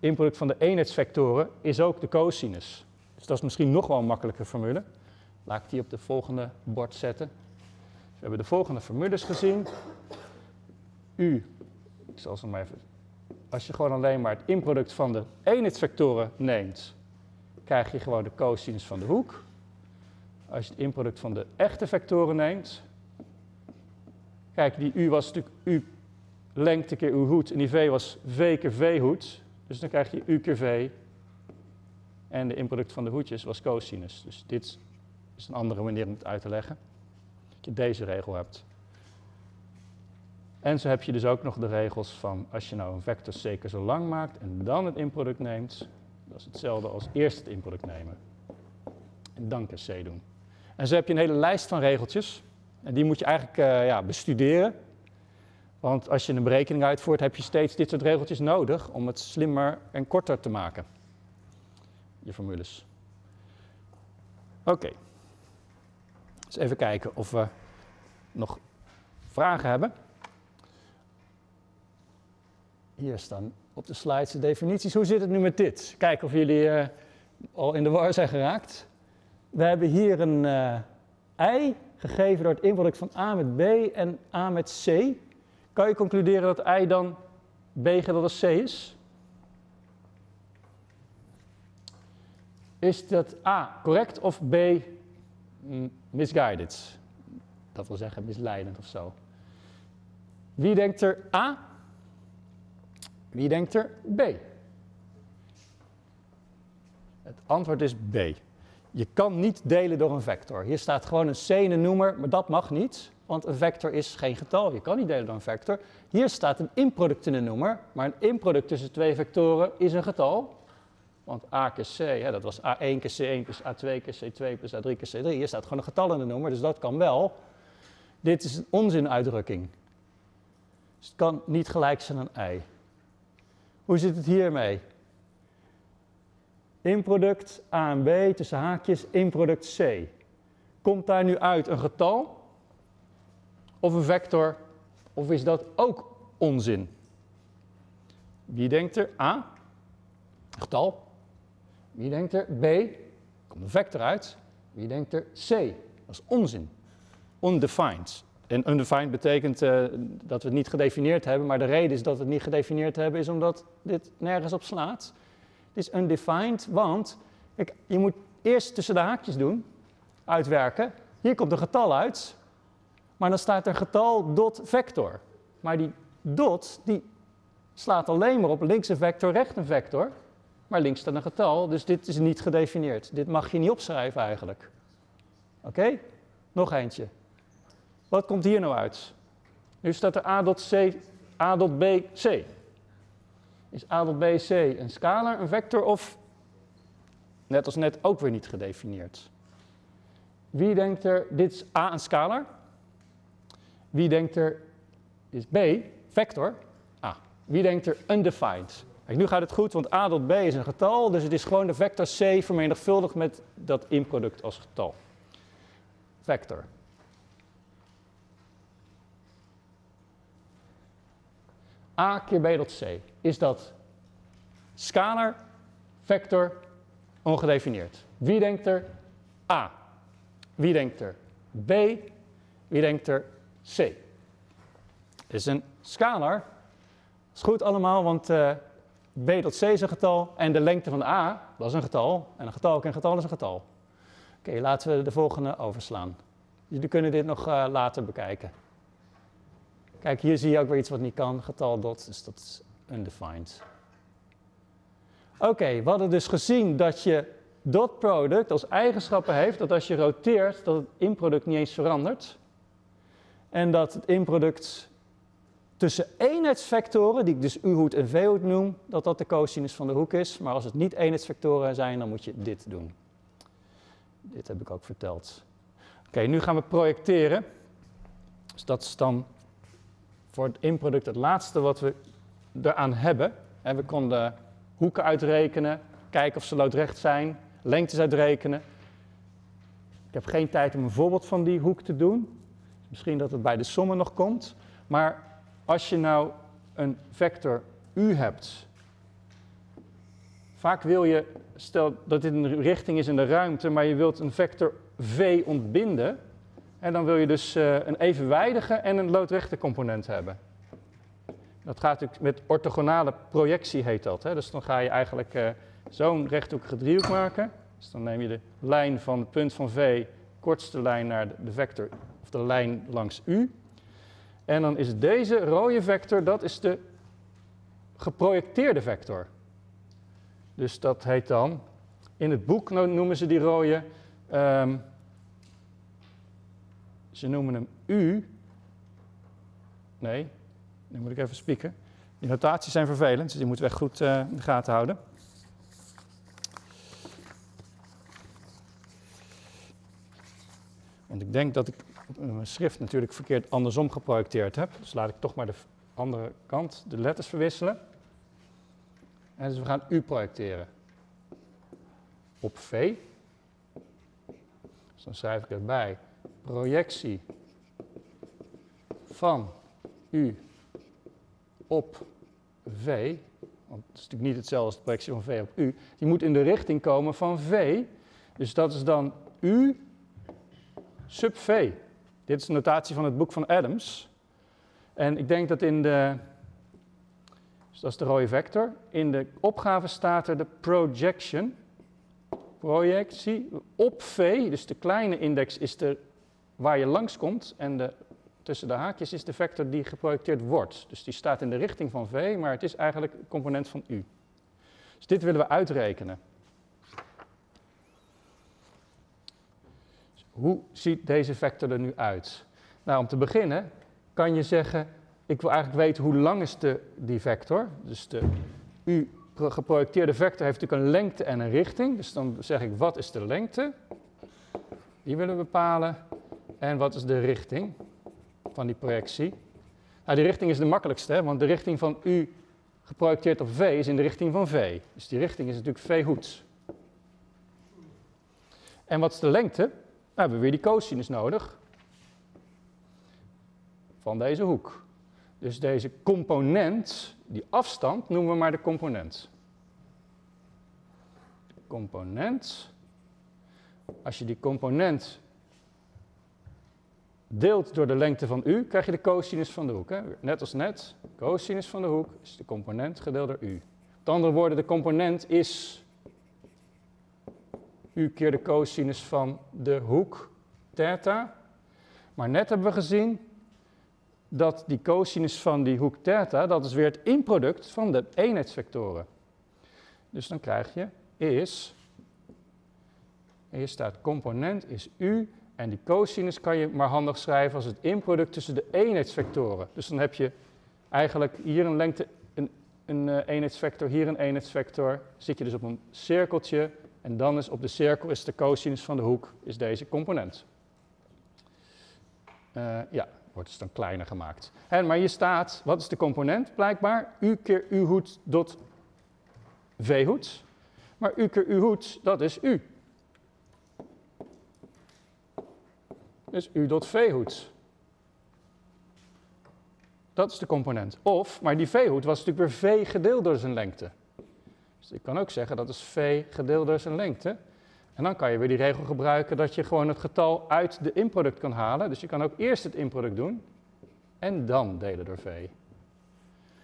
inproduct van de eenheidsvectoren is ook de cosinus. Dus dat is misschien nog wel een makkelijke formule. Laat ik die op de volgende bord zetten. We hebben de volgende formules gezien. U, ik zal ze maar even. Als je gewoon alleen maar het inproduct van de eenheidsvectoren neemt, krijg je gewoon de cosinus van de hoek. Als je het inproduct van de echte vectoren neemt, kijk, die u was natuurlijk u lengte keer uw hoed en die v was v keer v hoed. Dus dan krijg je u keer v. En de inproduct van de hoedjes was cosinus. Dus dit is een andere manier om het uit te leggen. Dat je deze regel hebt. En zo heb je dus ook nog de regels van als je nou een vector zeker zo lang maakt en dan het inproduct neemt, dat is hetzelfde als eerst het inproduct nemen. En dan c doen. En zo heb je een hele lijst van regeltjes. En die moet je eigenlijk eh, ja, bestuderen. Want als je een berekening uitvoert, heb je steeds dit soort regeltjes nodig om het slimmer en korter te maken. Je formules. Oké. Dus even kijken of we nog vragen hebben. Hier staan op de slides de definities. Hoe zit het nu met dit? Kijken of jullie eh, al in de war zijn geraakt. We hebben hier een eh i gegeven door het inproduct van a met b en a met c. Kan je concluderen dat i dan b gedeeld als c is? Is dat a correct of b mm, misguided? Dat wil zeggen misleidend of zo. Wie denkt er a? Wie denkt er b? Het antwoord is b. Je kan niet delen door een vector. Hier staat gewoon een c in een noemer, maar dat mag niet, want een vector is geen getal. Je kan niet delen door een vector. Hier staat een inproduct in een noemer, maar een inproduct tussen twee vectoren is een getal. Want a keer c, hè, dat was a1 keer c1 plus a2 keer c2 plus a3 keer c3. Hier staat gewoon een getal in de noemer, dus dat kan wel. Dit is een onzinuitdrukking. Dus het kan niet gelijk zijn aan i. Hoe zit het hiermee? Inproduct A en B tussen haakjes, inproduct C. Komt daar nu uit een getal of een vector of is dat ook onzin? Wie denkt er A? Getal. Wie denkt er B? Komt een vector uit. Wie denkt er C? Dat is onzin. Undefined. En undefined betekent uh, dat we het niet gedefinieerd hebben, maar de reden is dat we het niet gedefinieerd hebben is omdat dit nergens op slaat. Het is undefined, want kijk, je moet eerst tussen de haakjes doen, uitwerken. Hier komt een getal uit, maar dan staat er getal dot vector. Maar die dot, die slaat alleen maar op links een vector, rechts een vector. Maar links staat een getal, dus dit is niet gedefinieerd. Dit mag je niet opschrijven eigenlijk. Oké? Nog eentje. Wat komt hier nou uit? Nu staat er a dot, c, a b, c. Is a een scalar, een vector of net als net ook weer niet gedefinieerd? Wie denkt er, dit is a een scalar? Wie denkt er, is b, vector? A. Wie denkt er undefined? Kijk, nu gaat het goed, want a b is een getal, dus het is gewoon de vector c vermenigvuldigd met dat inproduct als getal. Vector. A keer b dot c. Is dat scalar, vector, ongedefinieerd? Wie denkt er a? Wie denkt er b? Wie denkt er c? Is een scalar. Is goed allemaal, want eh, b tot c is een getal en de lengte van a, dat is een getal. En een getal keer een getal is een getal. Oké, laten we de volgende overslaan. Jullie kunnen dit nog eh, later bekijken. Kijk, hier zie je ook weer iets wat niet kan. Getal dot, dus dat is undefined. Oké, we hadden dus gezien dat je dot product als eigenschappen heeft dat als je roteert, dat het inproduct niet eens verandert. En dat het inproduct tussen eenheidsvectoren, die ik dus u-hoed en v-hoed noem, dat dat de cosinus van de hoek is. Maar als het niet eenheidsvectoren zijn, dan moet je dit doen. Dit heb ik ook verteld. Oké, nu gaan we projecteren. Dus dat is dan voor het inproduct het laatste wat we eraan hebben. En we konden hoeken uitrekenen, kijken of ze loodrecht zijn, lengtes uitrekenen. Ik heb geen tijd om een voorbeeld van die hoek te doen. Misschien dat het bij de sommen nog komt. Maar als je nou een vector u hebt, vaak wil je, stel dat dit een richting is in de ruimte, maar je wilt een vector v ontbinden, en dan wil je dus uh, een evenwijdige en een loodrechte component hebben. Dat gaat natuurlijk met orthogonale projectie heet dat. Hè? Dus dan ga je eigenlijk uh, zo'n rechthoekige driehoek maken. Dus dan neem je de lijn van het punt van v, kortste lijn naar de vector, of de lijn langs u. En dan is deze rode vector, dat is de geprojecteerde vector. Dus dat heet dan, in het boek noemen ze die rode, um, ze noemen hem U. Nee, nu moet ik even spieken. Die notaties zijn vervelend, dus die moeten we echt goed uh, in de gaten houden. Want ik denk dat ik mijn schrift natuurlijk verkeerd andersom geprojecteerd heb. Dus laat ik toch maar de andere kant, de letters verwisselen. En dus we gaan U projecteren op V. Dus dan schrijf ik erbij projectie van U op V. Want het is natuurlijk niet hetzelfde als de projectie van V op U. Die moet in de richting komen van V. Dus dat is dan U sub V. Dit is de notatie van het boek van Adams. En ik denk dat in de, dus dat is de rode vector, in de opgave staat er de projection, projectie, op V, dus de kleine index is de, waar je langs komt en de, tussen de haakjes is de vector die geprojecteerd wordt. Dus die staat in de richting van V, maar het is eigenlijk een component van U. Dus dit willen we uitrekenen. hoe ziet deze vector er nu uit? Nou, om te beginnen kan je zeggen, ik wil eigenlijk weten hoe lang is de, die vector. Dus de u geprojecteerde vector heeft natuurlijk een lengte en een richting. Dus dan zeg ik, wat is de lengte? Die willen we bepalen. En wat is de richting van die projectie? Nou, die richting is de makkelijkste, hè? want de richting van u geprojecteerd op v is in de richting van v. Dus die richting is natuurlijk v hoeds. En wat is de lengte? Hebben we weer die cosinus nodig van deze hoek. Dus deze component, die afstand, noemen we maar de component. Component. Als je die component deelt door de lengte van u, krijg je de cosinus van de hoek. Net als net, cosinus van de hoek is de component gedeeld door u. Met andere woorden, de component is u keer de cosinus van de hoek theta. Maar net hebben we gezien dat die cosinus van die hoek theta, dat is weer het inproduct van de eenheidsvectoren. Dus dan krijg je is, hier staat component is u, en die cosinus kan je maar handig schrijven als het inproduct tussen de eenheidsvectoren. Dus dan heb je eigenlijk hier een lengte, een, een uh, eenheidsvector, hier een eenheidsvector. Zit je dus op een cirkeltje en dan is op de cirkel is de cosinus van de hoek is deze component. Uh, ja, wordt dus dan kleiner gemaakt. Maar hier staat, wat is de component? Blijkbaar u keer u hoed dot v hoed. Maar u keer u hoed, dat is u. Dus u dot v hoed. Dat is de component. Of, maar die v-hoed was natuurlijk weer v gedeeld door zijn lengte. Dus ik kan ook zeggen dat is v gedeeld door zijn lengte. En dan kan je weer die regel gebruiken dat je gewoon het getal uit de inproduct kan halen. Dus je kan ook eerst het inproduct doen en dan delen door v.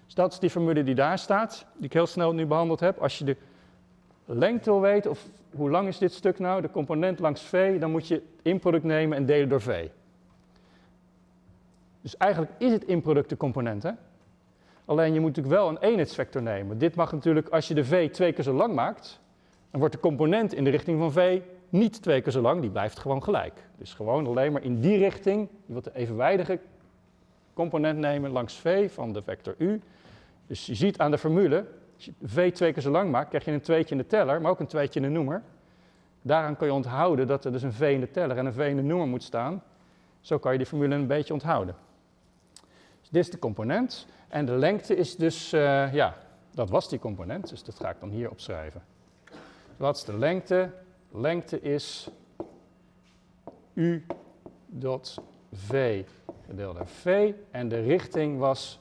Dus dat is die formule die daar staat, die ik heel snel nu behandeld heb. Als je de lengte wil weten, of hoe lang is dit stuk nou, de component langs v, dan moet je het inproduct nemen en delen door v. Dus eigenlijk is het inproduct de component, hè? Alleen je moet natuurlijk wel een eenheidsvector nemen. Dit mag natuurlijk, als je de v twee keer zo lang maakt, dan wordt de component in de richting van v niet twee keer zo lang, die blijft gewoon gelijk. Dus gewoon alleen maar in die richting, je wilt de evenwijdige component nemen langs v van de vector u. Dus je ziet aan de formule, v twee keer zo lang maakt, krijg je een tweetje in de teller, maar ook een tweetje in de noemer. Daaraan kun je onthouden dat er dus een v in de teller en een v in de noemer moet staan. Zo kan je die formule een beetje onthouden. Dus dit is de component. En de lengte is dus, uh, ja, dat was die component, dus dat ga ik dan hier opschrijven. Wat is de lengte? Lengte is u dot v gedeeld door v. En de richting was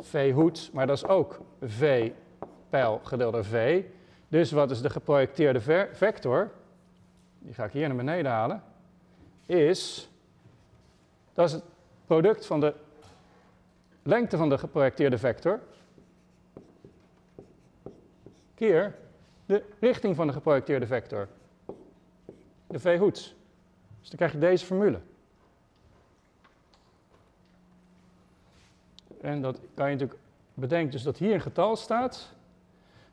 v hoed, maar dat is ook v pijl gedeeld door v. Dus wat is de geprojecteerde vector? Die ga ik hier naar beneden halen. Is, dat is het product van de lengte van de geprojecteerde vector keer de richting van de geprojecteerde vector. De v hoeds. Dus dan krijg je deze formule. En dat kan je natuurlijk bedenken, dus dat hier een getal staat,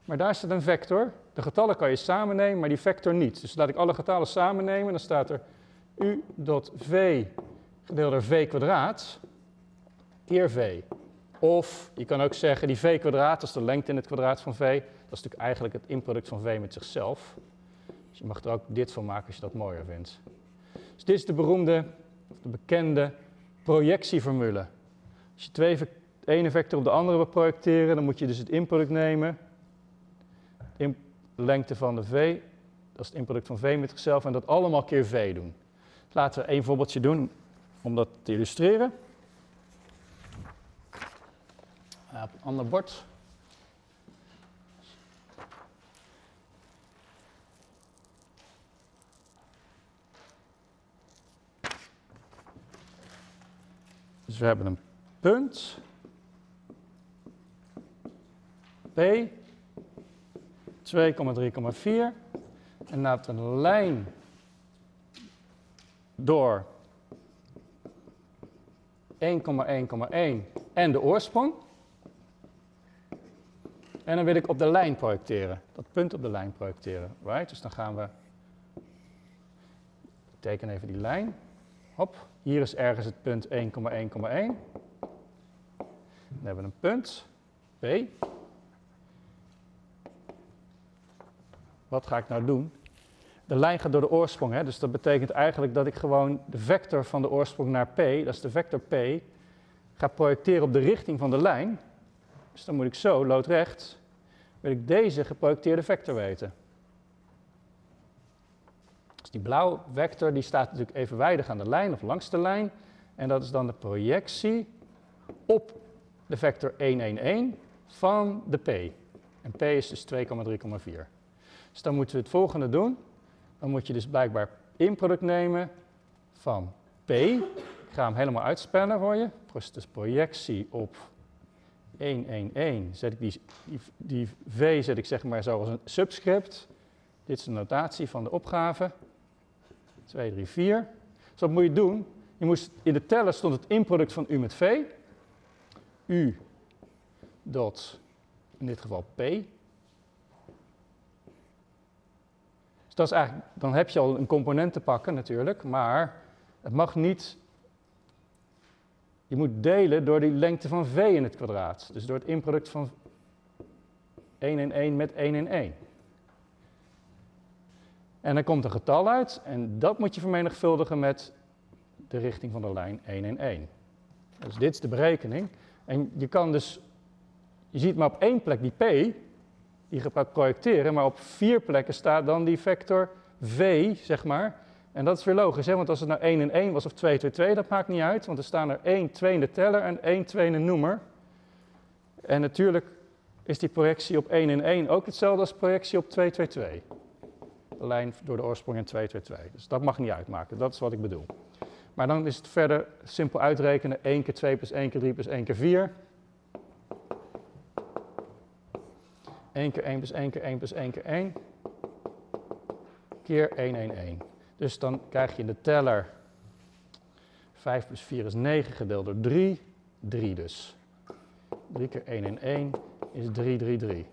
maar daar staat een vector. De getallen kan je samen nemen, maar die vector niet. Dus laat ik alle getallen samen nemen, dan staat er u dot v gedeeld door v kwadraat keer v. Of je kan ook zeggen, die v kwadraat, dat is de lengte in het kwadraat van v. Dat is natuurlijk eigenlijk het inproduct van v met zichzelf. Dus je mag er ook dit van maken als je dat mooier vindt. Dus dit is de beroemde, de bekende projectieformule. Als je twee, de ene vector op de andere projecteren, dan moet je dus het inproduct nemen. De lengte van de v, dat is het inproduct van v met zichzelf, en dat allemaal keer v doen. Laten we één voorbeeldje doen om dat te illustreren. op een ander bord. Dus we hebben een punt. P. 2,3,4. En we een lijn door 1,1,1 en de oorsprong. En dan wil ik op de lijn projecteren. Dat punt op de lijn projecteren. Right? Dus dan gaan we. Ik teken even die lijn. Hop. Hier is ergens het punt 1,1,1. Dan hebben we een punt. P. Wat ga ik nou doen? De lijn gaat door de oorsprong. Hè? Dus dat betekent eigenlijk dat ik gewoon de vector van de oorsprong naar P, dat is de vector P, ga projecteren op de richting van de lijn. Dus dan moet ik zo, loodrecht, wil ik deze geprojecteerde vector weten. Dus die blauwe vector die staat natuurlijk evenwijdig aan de lijn of langs de lijn. En dat is dan de projectie op de vector 1, 1, 1 van de p. En p is dus 2,3,4. Dus dan moeten we het volgende doen. Dan moet je dus blijkbaar inproduct nemen van p. Ik ga hem helemaal uitspellen voor je. Dus projectie op 1, 1, 1. Zet ik die, die, v zet ik zeg maar zo als een subscript. Dit is de notatie van de opgave. 2, 3, 4. Dus wat moet je doen? Je moest, in de teller stond het inproduct van u met v. u dot, in dit geval p. Dus dat dan heb je al een component te pakken natuurlijk, maar het mag niet je moet delen door die lengte van v in het kwadraat. Dus door het inproduct van 1 in 1 met 1 in 1. En dan komt een getal uit en dat moet je vermenigvuldigen met de richting van de lijn 1 in 1. Dus dit is de berekening. En je kan dus, je ziet maar op één plek die p, die gaat projecteren, maar op vier plekken staat dan die vector v, zeg maar. En dat is weer logisch, hè? want als het nou 1 en 1 was of 2, 2, 2, dat maakt niet uit, want er staan er 1, 2 in de teller en 1, 2 in de noemer. En natuurlijk is die projectie op 1 en 1 ook hetzelfde als projectie op 2, 2, 2. De lijn door de oorsprong in 2, 2, 2. Dus dat mag niet uitmaken, dat is wat ik bedoel. Maar dan is het verder simpel uitrekenen, 1 keer 2 plus 1 keer 3 plus 1 keer 4. 1 keer 1 plus 1 keer 1 plus 1 keer 1 keer 1, 1, 1. Dus dan krijg je in de teller 5 plus 4 is 9 gedeeld door 3, 3 dus. 3 keer 1 en 1 is 3, 3, 3.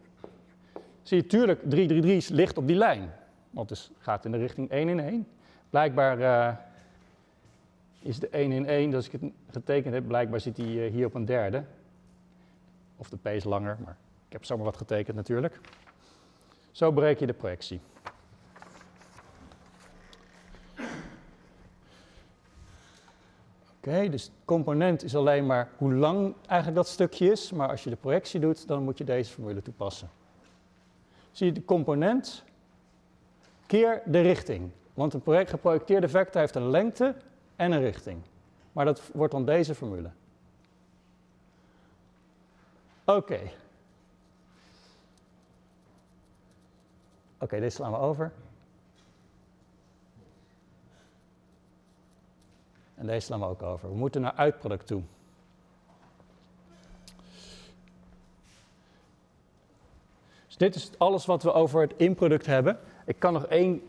Zie je, tuurlijk, 3, 3, 3 ligt op die lijn. Want het gaat in de richting 1 in 1. Blijkbaar uh, is de 1 in 1, als ik het getekend heb, blijkbaar zit hij uh, hier op een derde. Of de P is langer, maar ik heb zomaar wat getekend natuurlijk. Zo breek je de projectie. Oké, dus component is alleen maar hoe lang eigenlijk dat stukje is, maar als je de projectie doet, dan moet je deze formule toepassen. Zie je de component keer de richting. Want een project geprojecteerde vector heeft een lengte en een richting. Maar dat wordt dan deze formule. Oké. Oké, deze slaan we over. En deze slaan we ook over. We moeten naar uitproduct toe. Dus dit is alles wat we over het inproduct hebben. Ik kan nog één,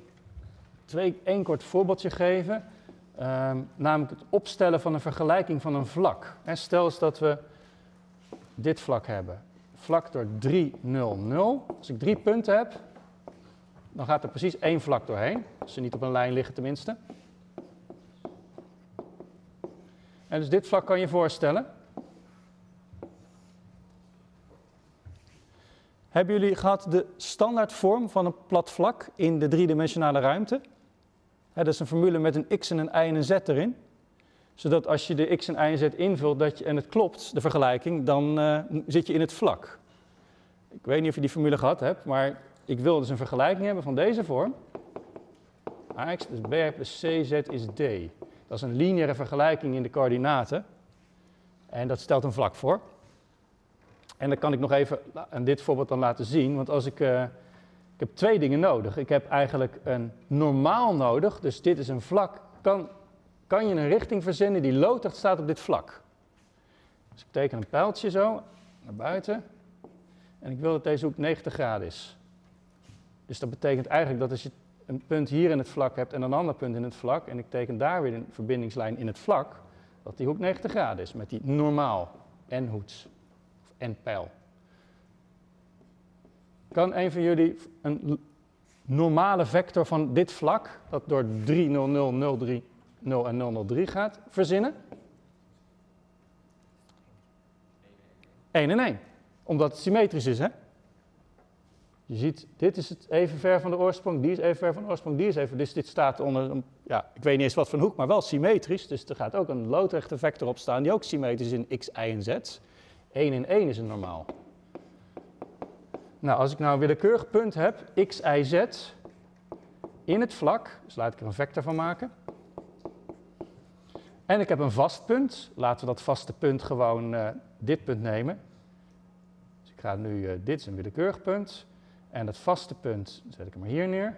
twee, één kort voorbeeldje geven. Um, namelijk het opstellen van een vergelijking van een vlak. Stel eens dat we dit vlak hebben. Vlak door 3, 0, 0. Als ik drie punten heb, dan gaat er precies één vlak doorheen. Als ze niet op een lijn liggen tenminste. En dus dit vlak kan je voorstellen. Hebben jullie gehad de standaardvorm van een plat vlak in de driedimensionale ruimte? dat is een formule met een x en een y en een z erin. Zodat als je de x en y en z invult dat je, en het klopt, de vergelijking, dan uh, zit je in het vlak. Ik weet niet of je die formule gehad hebt, maar ik wil dus een vergelijking hebben van deze vorm. ax plus b plus cz is d. Dat is een lineaire vergelijking in de coördinaten. En dat stelt een vlak voor. En dan kan ik nog even aan dit voorbeeld dan laten zien. Want als ik, uh, ik heb twee dingen nodig. Ik heb eigenlijk een normaal nodig. Dus dit is een vlak. Kan, kan je een richting verzinnen die loodrecht staat op dit vlak. Dus ik teken een pijltje zo naar buiten. En ik wil dat deze hoek 90 graden is. Dus dat betekent eigenlijk dat als je een punt hier in het vlak hebt en een ander punt in het vlak, en ik teken daar weer een verbindingslijn in het vlak, dat die hoek 90 graden is met die normaal en hoeds of en pijl. Kan een van jullie een normale vector van dit vlak, dat door 3, 0, 0, 0, 3, 0 en 0, 0, 3 gaat, verzinnen? 1 en 1. Omdat het symmetrisch is, hè? Je ziet, dit is het even ver van de oorsprong, die is even ver van de oorsprong, die is even. Dus dit staat onder, een, ja, ik weet niet eens wat een hoek, maar wel symmetrisch. Dus er gaat ook een loodrechte vector op staan die ook symmetrisch is in x, y en z. 1 in 1 is een normaal. Nou, als ik nou een willekeurig punt heb, x, y, z, in het vlak, dus laat ik er een vector van maken. En ik heb een vast punt, laten we dat vaste punt gewoon uh, dit punt nemen. Dus ik ga nu, uh, dit is een willekeurig punt. En het vaste punt, zet ik hem hier neer,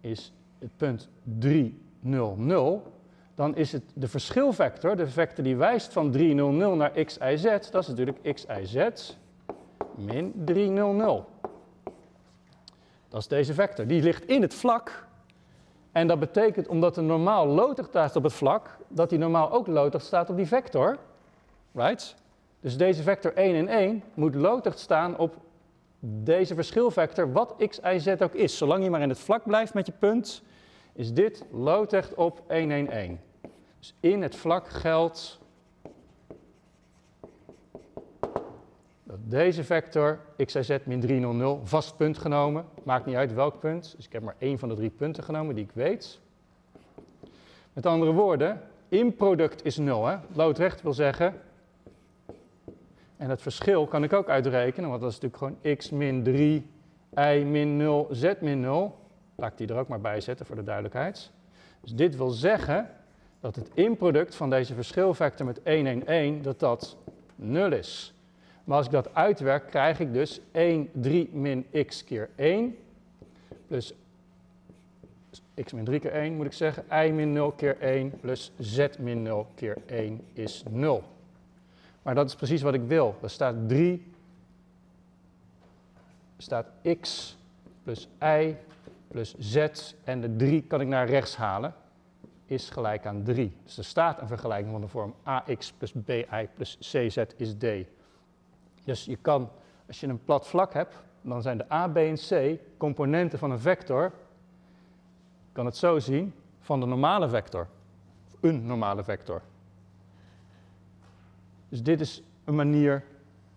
is het punt 3, 0, 0. Dan is het de verschilvector, de vector die wijst van 3, 0, 0 naar x, y, z, dat is natuurlijk x, y, z min 3, 0, 0. Dat is deze vector. Die ligt in het vlak. En dat betekent, omdat de normaal loodrecht staat op het vlak, dat die normaal ook loodrecht staat op die vector. Right? Dus deze vector 1 in 1 moet loodrecht staan op deze verschilvector, wat x, y, z ook is, zolang je maar in het vlak blijft met je punt, is dit loodrecht op 1, 1, 1. Dus in het vlak geldt dat deze vector x, y, z min 3, 0, 0 vast punt genomen. Maakt niet uit welk punt, dus ik heb maar één van de drie punten genomen die ik weet. Met andere woorden, in product is 0. Hè? Loodrecht wil zeggen En het verschil kan ik ook uitrekenen, want dat is natuurlijk gewoon x min 3, y min 0, z min 0. Laat ik die er ook maar bij zetten voor de duidelijkheid. Dus dit wil zeggen dat het inproduct van deze verschilvector met 1, 1, 1, dat dat 0 is. Maar als ik dat uitwerk, krijg ik dus 1, 3 min x keer 1 plus x min 3 keer 1 moet ik zeggen, y min 0 keer 1 plus z min 0 keer 1 is 0. Maar dat is precies wat ik wil. Er staat 3, er staat x plus y plus z en de 3 kan ik naar rechts halen, is gelijk aan 3. Dus er staat een vergelijking van de vorm ax plus bi plus cz is d. Dus je kan, als je een plat vlak hebt, dan zijn de a, b en c componenten van een vector. Je kan het zo zien, van de normale vector. Of een normale vector. Dus dit is een manier,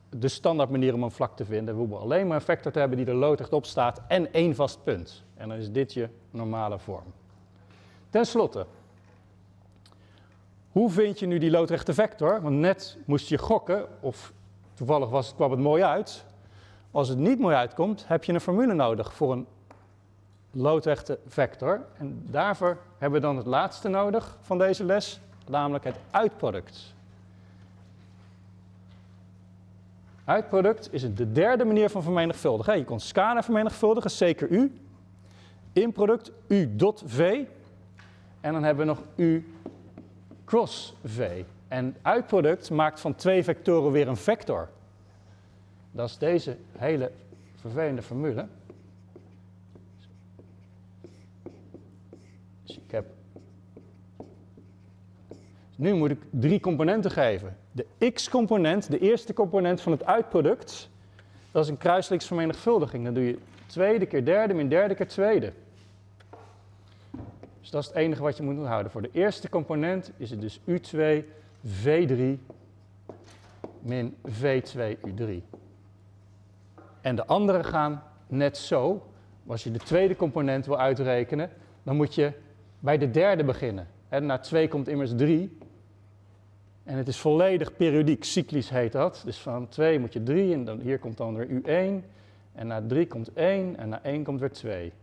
de standaard manier om een vlak te vinden. We hoeven alleen maar een vector te hebben die er loodrecht op staat en één vast punt. En dan is dit je normale vorm. Ten slotte, hoe vind je nu die loodrechte vector? Want net moest je gokken, of toevallig was, kwam het mooi uit. Als het niet mooi uitkomt, heb je een formule nodig voor een loodrechte vector. En daarvoor hebben we dan het laatste nodig van deze les, namelijk het uitproduct. Uitproduct is de derde manier van vermenigvuldigen. Je kon scala vermenigvuldigen, zeker u. Inproduct u dot v. En dan hebben we nog u cross v. En uitproduct maakt van twee vectoren weer een vector. Dat is deze hele vervelende formule. Dus. Nu moet ik drie componenten geven. De x-component, de eerste component van het uitproduct, dat is een kruiselijks vermenigvuldiging. Dan doe je tweede keer derde min derde keer tweede. Dus dat is het enige wat je moet onthouden. Voor de eerste component is het dus u2 v3 min v2 u3. En de andere gaan net zo. Als je de tweede component wil uitrekenen, dan moet je bij de derde beginnen. En na 2 komt immers 3. En het is volledig periodiek, cyclisch heet dat. Dus van 2 moet je 3 en dan, hier komt dan weer U1. En na 3 komt 1 en na 1 komt weer 2.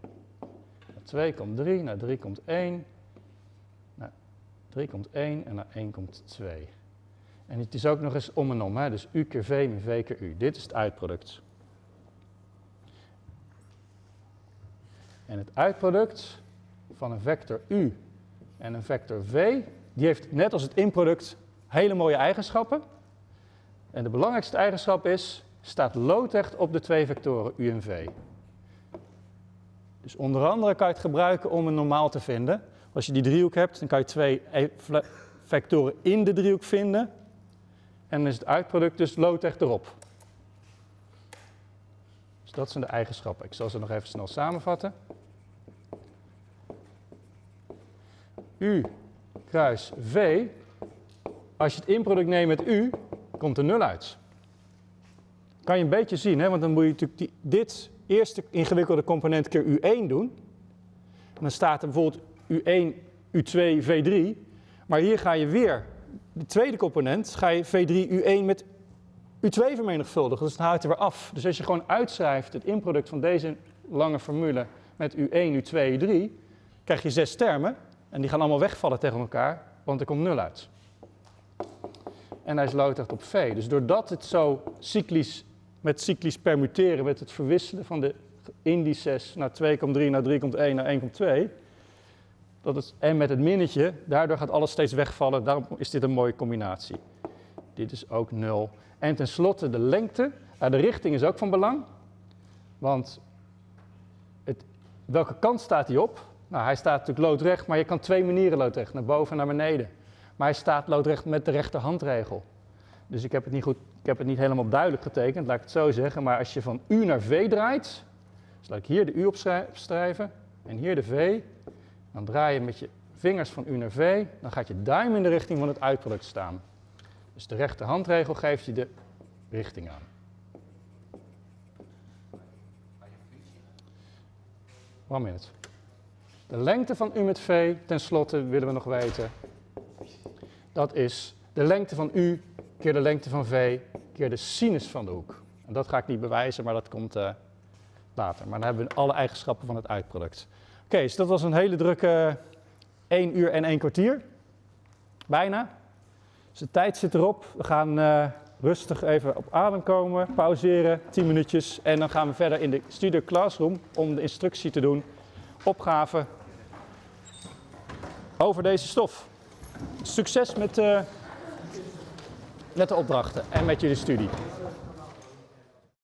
Na 2 komt 3, na 3 komt 1. Na 3 komt 1 en na 1 komt 2. En het is ook nog eens om en om, hè? dus U keer V min V keer U. Dit is het uitproduct. En het uitproduct van een vector U en een vector V, die heeft net als het inproduct hele mooie eigenschappen. En de belangrijkste eigenschap is, staat loodrecht op de twee vectoren U en V. Dus onder andere kan je het gebruiken om een normaal te vinden. Als je die driehoek hebt, dan kan je twee e- vectoren in de driehoek vinden. En dan is het uitproduct dus loodrecht erop. Dus dat zijn de eigenschappen. Ik zal ze nog even snel samenvatten. U kruis V. Als je het inproduct neemt met U, komt er 0 uit. Kan je een beetje zien, hè? want dan moet je natuurlijk dit eerste ingewikkelde component keer U1 doen. En dan staat er bijvoorbeeld U1, U2, V3. Maar hier ga je weer, de tweede component, ga je V3, U1 met U2 vermenigvuldigen. Dus het haalt er weer af. Dus als je gewoon uitschrijft het inproduct van deze lange formule met U1, U2, U3, krijg je zes termen. En die gaan allemaal wegvallen tegen elkaar, want er komt 0 uit. En hij is loodrecht op V. Dus doordat het zo cyclisch, met cyclisch permuteren, met het verwisselen van de indices naar 2 komt 3, naar 3 komt 1, naar 1 komt 2. Dat het, en met het minnetje, daardoor gaat alles steeds wegvallen. Daarom is dit een mooie combinatie. Dit is ook 0. En tenslotte de lengte. de richting is ook van belang. Want het, welke kant staat hij op? Nou, hij staat natuurlijk loodrecht, maar je kan twee manieren loodrecht, naar boven en naar beneden. Maar hij staat loodrecht met de rechterhandregel. Dus ik heb het niet, goed, ik heb het niet helemaal duidelijk getekend, laat ik het zo zeggen. Maar als je van U naar V draait, dus laat ik hier de U opschrijven en hier de V. Dan draai je met je vingers van U naar V, dan gaat je duim in de richting van het uitproduct staan. Dus de rechterhandregel geeft je de richting aan. One minute. De lengte van U met V, tenslotte willen we nog weten. Dat is de lengte van U keer de lengte van V keer de sinus van de hoek. En dat ga ik niet bewijzen, maar dat komt eh, later. Maar dan hebben we alle eigenschappen van het uitproduct. Oké, dus dat was een hele drukke 1 uur en 1 kwartier. Bijna. Dus de tijd zit erop. We gaan eh, rustig even op adem komen, pauzeren, 10 minuutjes. En dan gaan we verder in de Studio Classroom om de instructie te doen. Opgave over deze stof. Succes met, eh, met de opdrachten en met jullie studie.